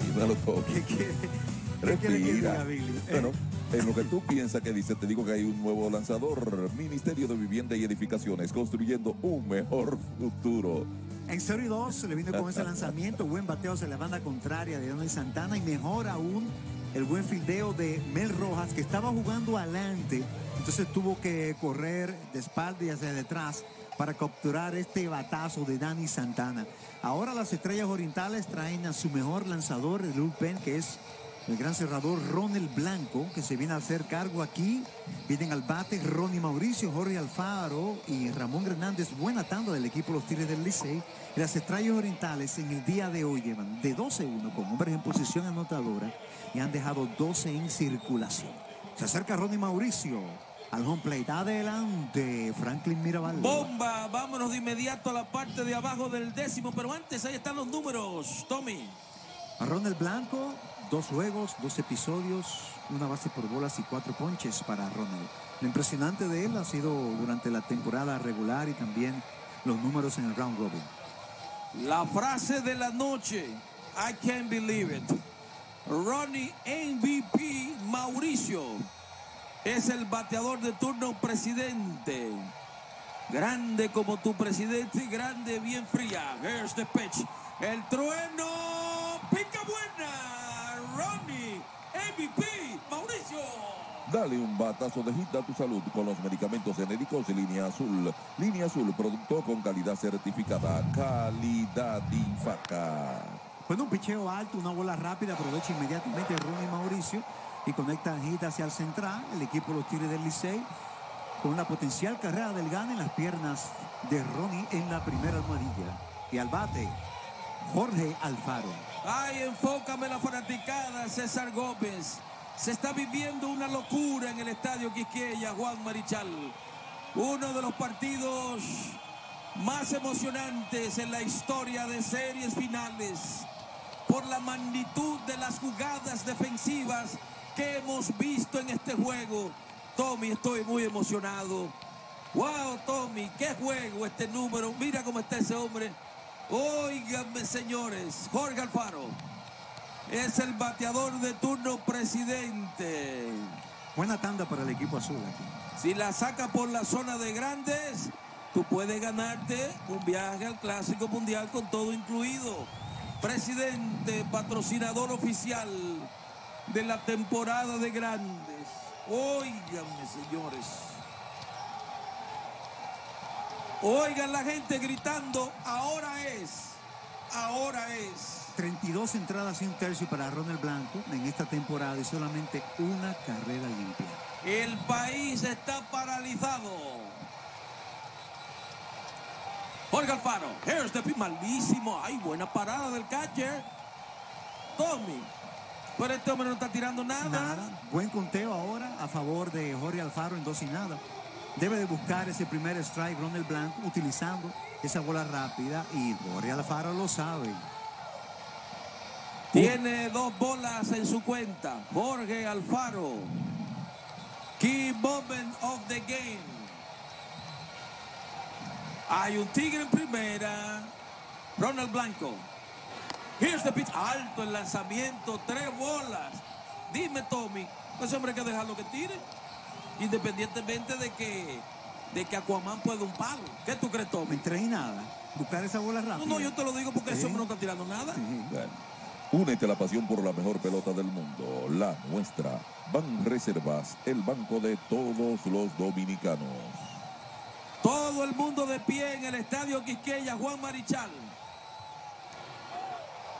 [SPEAKER 3] Dímelo, Tommy.
[SPEAKER 2] ¿Qué quiere que
[SPEAKER 3] Respira.
[SPEAKER 2] diga, Billy?
[SPEAKER 3] Bueno, en lo que tú piensas que dice, te digo que hay un nuevo lanzador. Ministerio de Vivienda y Edificaciones, construyendo un mejor futuro.
[SPEAKER 2] En 0 y 2 se le vino con ese lanzamiento, buen bateo hacia la banda contraria de Donald Santana y mejor aún el buen fildeo de Mel Rojas que estaba jugando adelante, entonces tuvo que correr de espalda y hacia detrás para capturar este batazo de Dani Santana. Ahora las estrellas orientales traen a su mejor lanzador, el bullpen, que es el gran cerrador Ronald Blanco, que se viene a hacer cargo aquí. Vienen al bate Ronnie Mauricio, Jorge Alfaro y Ramón Hernández. Buena tanda del equipo Los Tigres del Licey. Las estrellas orientales en el día de hoy llevan de 12-1 con hombres en posición anotadora y han dejado 12 en circulación. Se acerca Ronnie Mauricio al home plate. Adelante, Franklin Mirabal.
[SPEAKER 1] Bomba, vámonos de inmediato a la parte de abajo del décimo, pero antes ahí están los números, Tommy.
[SPEAKER 2] A Ronald Blanco, dos juegos, dos episodios, una base por bolas y cuatro ponches para Ronald. Lo impresionante de él ha sido durante la temporada regular y también los números en el round robin.
[SPEAKER 1] La frase de la noche, I can't believe it. Ronnie MVP Mauricio es el bateador de turno presidente. Grande como tu presidente, grande bien fría. Here's the pitch. El trueno, pica buena. Ronnie MVP Mauricio.
[SPEAKER 3] Dale un batazo de hit a tu salud con los medicamentos genéricos de Línea Azul. Línea Azul, producto con calidad certificada. Calidad Infaca.
[SPEAKER 2] Bueno, un picheo alto, una bola rápida, aprovecha inmediatamente Ronnie Mauricio y conecta hit hacia el central. El equipo los Tigres del Licey con una potencial carrera del gane en las piernas de Ronnie en la primera almohadilla. Y al bate, Jorge Alfaro.
[SPEAKER 1] Ay, enfócame la fanaticada, César Gómez. Se está viviendo una locura en el estadio Quisqueya, Juan Marichal. Uno de los partidos más emocionantes en la historia de series finales por la magnitud de las jugadas defensivas que hemos visto en este juego. Tommy, estoy muy emocionado. Wow, Tommy, qué juego este número. Mira cómo está ese hombre. Óiganme, señores. Jorge Alfaro es el bateador de turno presidente.
[SPEAKER 2] Buena tanda para el equipo azul aquí.
[SPEAKER 1] Si la saca por la zona de grandes, tú puedes ganarte un viaje al Clásico Mundial con todo incluido. Presidente, patrocinador oficial de la temporada de grandes. Óiganme, señores. Oigan la gente gritando, ahora es, ahora es.
[SPEAKER 2] 32 entradas y un tercio para Ronald Blanco en esta temporada y solamente una carrera limpia.
[SPEAKER 1] El país está paralizado. Jorge Alfaro, here's the pitch, malísimo. Ay, buena parada del catcher. Tommy. Pero este hombre no está tirando nada.
[SPEAKER 2] Nada. Buen conteo ahora a favor de Jorge Alfaro en dos y nada. Debe de buscar ese primer strike Ronald Blanco utilizando esa bola rápida y Jorge Alfaro lo sabe.
[SPEAKER 1] Tiene dos bolas en su cuenta. Jorge Alfaro. Key moment of the game. Hay un tigre en primera. Ronald Blanco. Here's the pitch. Alto el lanzamiento. Tres bolas. Dime, Tommy. Ese hombre hay que dejarlo que tire. Independientemente de que, de que Aquaman pueda un palo. ¿Qué tú crees, Tommy?
[SPEAKER 2] Tres y nada. Buscar esa bola rápida.
[SPEAKER 1] No, no, yo te lo digo porque ese hombre no está tirando nada.
[SPEAKER 3] Bueno, únete a la pasión por la mejor pelota del mundo, la nuestra. Ban Reservas, el banco de todos los dominicanos.
[SPEAKER 1] Todo el mundo de pie en el estadio Quisqueya, Juan Marichal.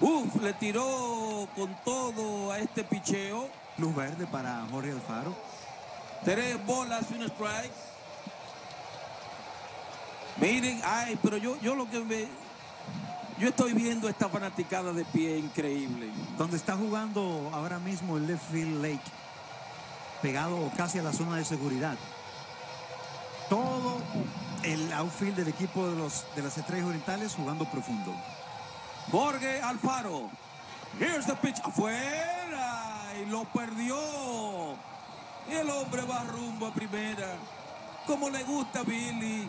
[SPEAKER 1] Uf, le tiró con todo a este picheo.
[SPEAKER 2] Luz verde para Jorge Alfaro.
[SPEAKER 1] Tres bolas y un strike. Miren, ay, pero yo, yo lo que me. Yo estoy viendo esta fanaticada de pie increíble.
[SPEAKER 2] Donde está jugando ahora mismo el left field Lake. Pegado casi a la zona de seguridad. Todo el outfield del equipo de, los, de las estrellas orientales jugando profundo.
[SPEAKER 1] Jorge Alfaro. Here's the pitch. Afuera. Y lo perdió. El hombre va rumbo a primera. Como le gusta Billy.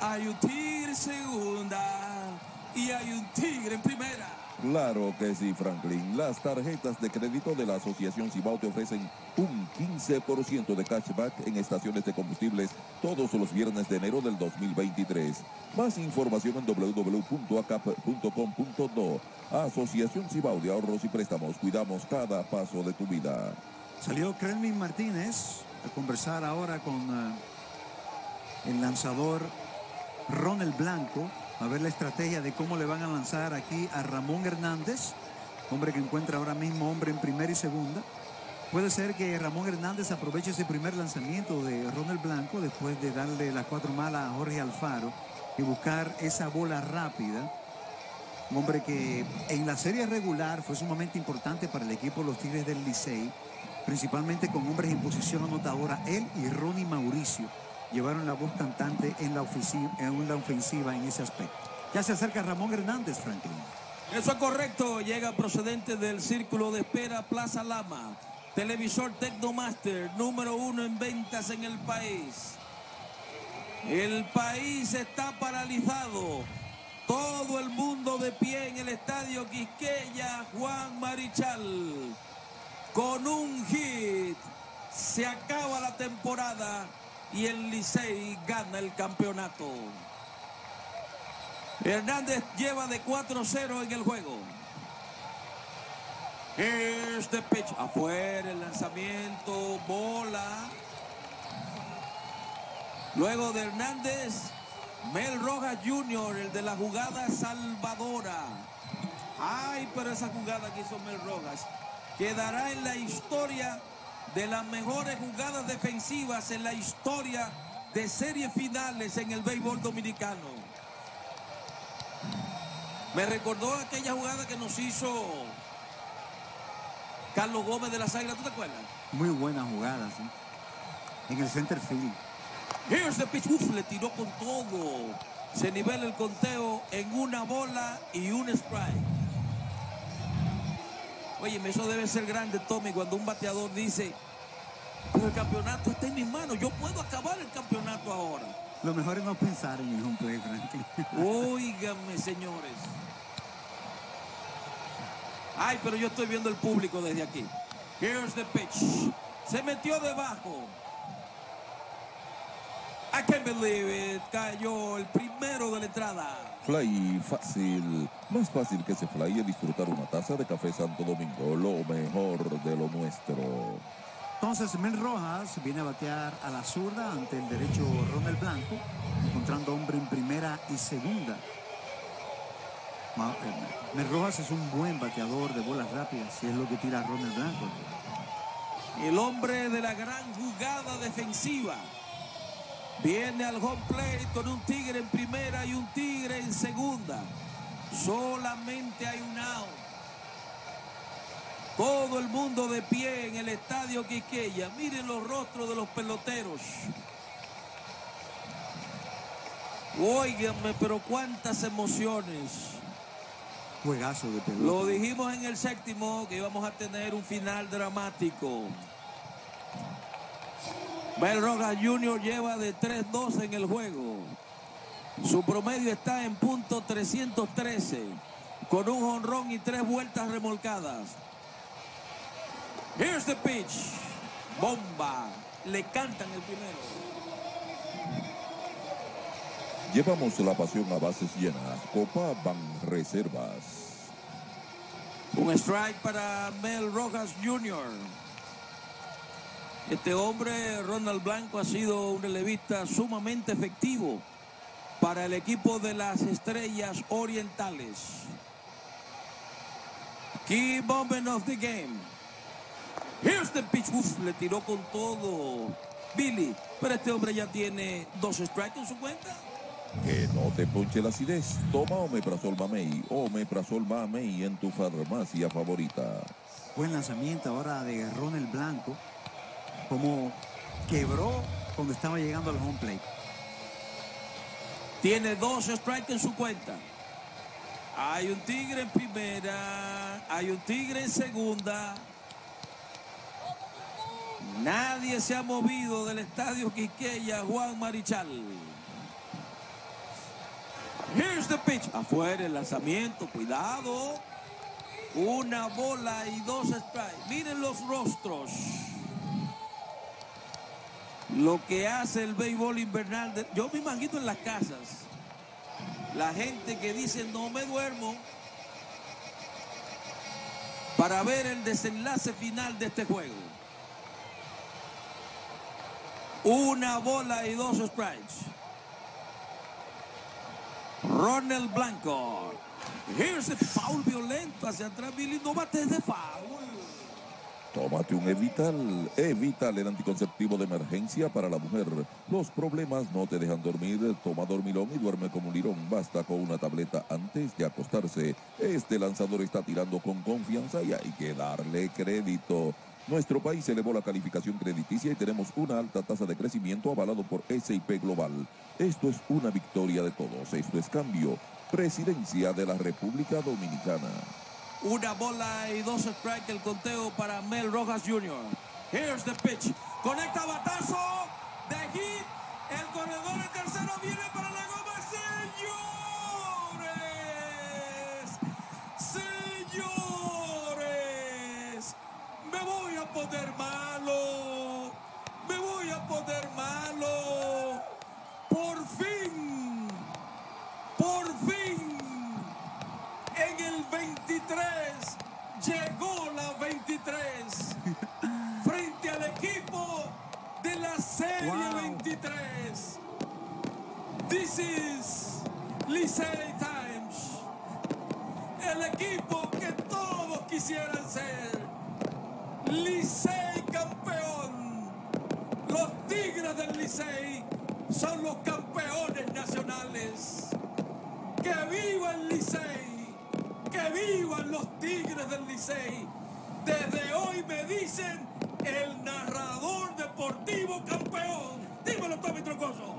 [SPEAKER 1] Hay un tigre en segunda. Y hay un tigre en primera.
[SPEAKER 3] Claro que sí, Franklin. Las tarjetas de crédito de la Asociación Cibao te ofrecen un 15% de cashback en estaciones de combustibles todos los viernes de enero del 2023. Más información en www.acap.com.do. Asociación Cibao de Ahorros y Préstamos. Cuidamos cada paso de tu vida.
[SPEAKER 2] Salió Kremlin Martínez a conversar ahora con eh, el lanzador Ronald Blanco a ver la estrategia de cómo le van a lanzar aquí a Ramón Hernández, hombre que encuentra ahora mismo hombre en primera y segunda. Puede ser que Ramón Hernández aproveche ese primer lanzamiento de Ronald Blanco después de darle las cuatro malas a Jorge Alfaro y buscar esa bola rápida. Un hombre que en la serie regular fue sumamente importante para el equipo los Tigres del Licey, principalmente con hombres en posición anotadora, él y Ronnie Mauricio llevaron la voz cantante en la, ofensiva en ese aspecto. Ya se acerca Ramón Hernández, Franklin.
[SPEAKER 1] Eso es correcto. Llega procedente del Círculo de Espera Plaza Lama. Televisor Tecnomaster, número uno en ventas en el país. El país está paralizado. Todo el mundo de pie en el estadio Quisqueya, Juan Marichal. Con un hit se acaba la temporada y el Licey gana el campeonato. Hernández lleva de 4-0 en el juego. Here's the pitch. Afuera el lanzamiento, bola. Luego de Hernández, Mel Rojas Jr., el de la jugada salvadora. Ay, pero esa jugada que hizo Mel Rojas quedará en la historia de las mejores jugadas defensivas en la historia de series finales en el béisbol dominicano. Me recordó aquella jugada que nos hizo Carlos Gómez de las Águilas, ¿tú te acuerdas?
[SPEAKER 2] Muy buena jugada, sí. En el center field.
[SPEAKER 1] Here's the pitch. Uf, le tiró con todo. Se nivela el conteo en una bola y un strike. Oye, eso debe ser grande, Tommy, cuando un bateador dice, pero el campeonato está en mis manos, yo puedo acabar el campeonato ahora.
[SPEAKER 2] Lo mejor es no pensar en el home play, Franklin.
[SPEAKER 1] Óigame, señores. Ay, pero yo estoy viendo el público desde aquí. Here's the pitch. Se metió debajo. I can't believe it. Cayó el primero de la entrada.
[SPEAKER 3] Fly fácil. Más fácil que ese fly es disfrutar una taza de café Santo Domingo. Lo mejor de lo nuestro.
[SPEAKER 2] Entonces Mel Rojas viene a batear a la zurda ante el derecho Ronald Blanco, encontrando hombre en primera y segunda. Eh, Mel Rojas es un buen bateador de bolas rápidas, si es lo que tira Ronald Blanco.
[SPEAKER 1] El hombre de la gran jugada defensiva. Viene al home plate con un tigre en primera y un tigre en segunda. Solamente hay un out. Todo el mundo de pie en el estadio Quiqueya. Miren los rostros de los peloteros. Óiganme, pero cuántas emociones.
[SPEAKER 2] Juegazo de pelota.
[SPEAKER 1] Lo dijimos en el séptimo que íbamos a tener un final dramático. Mel Rojas Jr. lleva de 3-2 en el juego. Su promedio está en punto 313 con un jonrón y tres vueltas remolcadas. Here's the pitch. Bomba. Le cantan el primero.
[SPEAKER 3] Llevamos la pasión a bases llenas. Copa Ban Reservas.
[SPEAKER 1] Un strike para Mel Rojas Jr. Este hombre, Ronald Blanco, ha sido un relevista sumamente efectivo para el equipo de las Estrellas Orientales. Key moment of the game. Here's the pitch. Uf, le tiró con todo Billy. Pero este hombre ya tiene dos strikes en su cuenta.
[SPEAKER 3] Que no te ponche la acidez. Toma Omeprazol Mamey. Omeprazol Mamey en tu farmacia favorita.
[SPEAKER 2] Buen lanzamiento ahora de Ronald Blanco, como quebró cuando estaba llegando al home plate.
[SPEAKER 1] Tiene dos strikes en su cuenta. Hay un tigre en primera, hay un tigre en segunda. Nadie se ha movido del estadio Quiqueya, Juan Marichal. Here's the pitch. Afuera el lanzamiento, cuidado. Una bola y dos strikes. Miren los rostros. Lo que hace el béisbol invernal. de- Yo me imagino en las casas. La gente que dice no me duermo para ver el desenlace final de este juego. Una bola y dos strikes. Ronald Blanco. Here's a foul violento hacia atrás. Billy, no bates de foul.
[SPEAKER 3] Tómate un Evital. Evital, el anticonceptivo de emergencia para la mujer. Los problemas no te dejan dormir. Toma dormilón y duerme como un lirón. Basta con una tableta antes de acostarse. Este lanzador está tirando con confianza y hay que darle crédito. Nuestro país elevó la calificación crediticia y tenemos una alta tasa de crecimiento avalado por SIP Global. Esto es una victoria de todos. Esto es cambio. Presidencia de la República Dominicana.
[SPEAKER 1] Una bola y dos strikes el conteo para Mel Rojas Jr. Here's the pitch. Conecta batazo de hit. El corredor en tercero viene para la goma. Señores. Señores. Me voy a poner malo. Me voy a poner malo. Por fin. Por fin. En el 23 llegó la 23 frente al equipo de la serie
[SPEAKER 2] Wow.
[SPEAKER 1] 23. This is Licey Times. El equipo que todos quisieran ser. Licey campeón. Los Tigres del Licey son los campeones nacionales. ¡Que viva el Licey! ¡Que vivan los Tigres del Licey! Desde hoy me dicen el narrador deportivo campeón. Dímelo, Tommy Trocoso.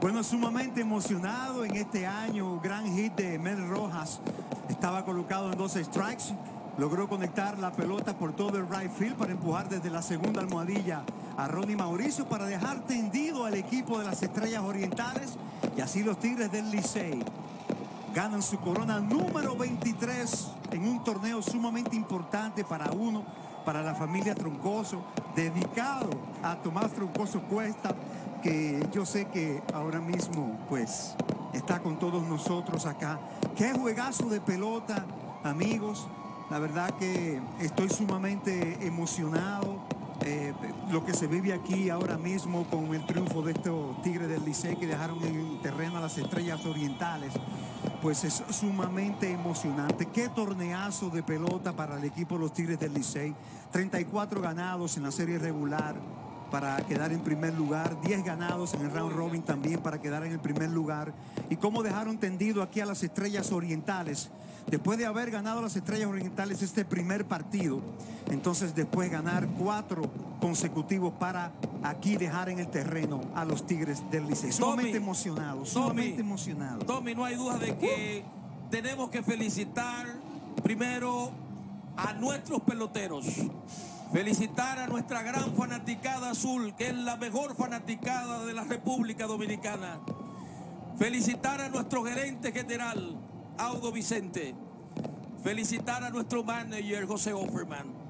[SPEAKER 2] Bueno, sumamente emocionado en este año. Gran hit de Mel Rojas. Estaba colocado en 12 strikes. logró conectar la pelota por todo el right field para empujar desde la segunda almohadilla a Ronnie Mauricio para dejar tendido al equipo de las Estrellas Orientales y así los Tigres del Licey ganan su corona número 23 en un torneo sumamente importante para uno, para la familia Troncoso, dedicado a Tomás Troncoso Cuesta, que yo sé que ahora mismo pues está con todos nosotros acá. Qué juegazo de pelota, amigos. La verdad que estoy sumamente emocionado. Eh, lo que se vive aquí ahora mismo con el triunfo de estos Tigres del Licey que dejaron en terreno a las estrellas orientales, pues es sumamente emocionante. Qué torneazo de pelota para el equipo de los Tigres del Licey. 34 ganados en la serie regular para quedar en primer lugar, 10 ganados en el round robin también para quedar en el primer lugar. Y cómo dejaron tendido aquí a las estrellas orientales. Después de haber ganado las estrellas orientales este primer partido, entonces después ganar cuatro consecutivos para aquí dejar en el terreno a los Tigres del Licey. Sumamente emocionados, sumamente emocionados.
[SPEAKER 1] Tommy, no hay duda de que tenemos que felicitar primero a nuestros peloteros. Felicitar a nuestra gran fanaticada azul, que es la mejor fanaticada de la República Dominicana. Felicitar a nuestro gerente general, Audo Vicente. Felicitar a nuestro manager, José Offerman.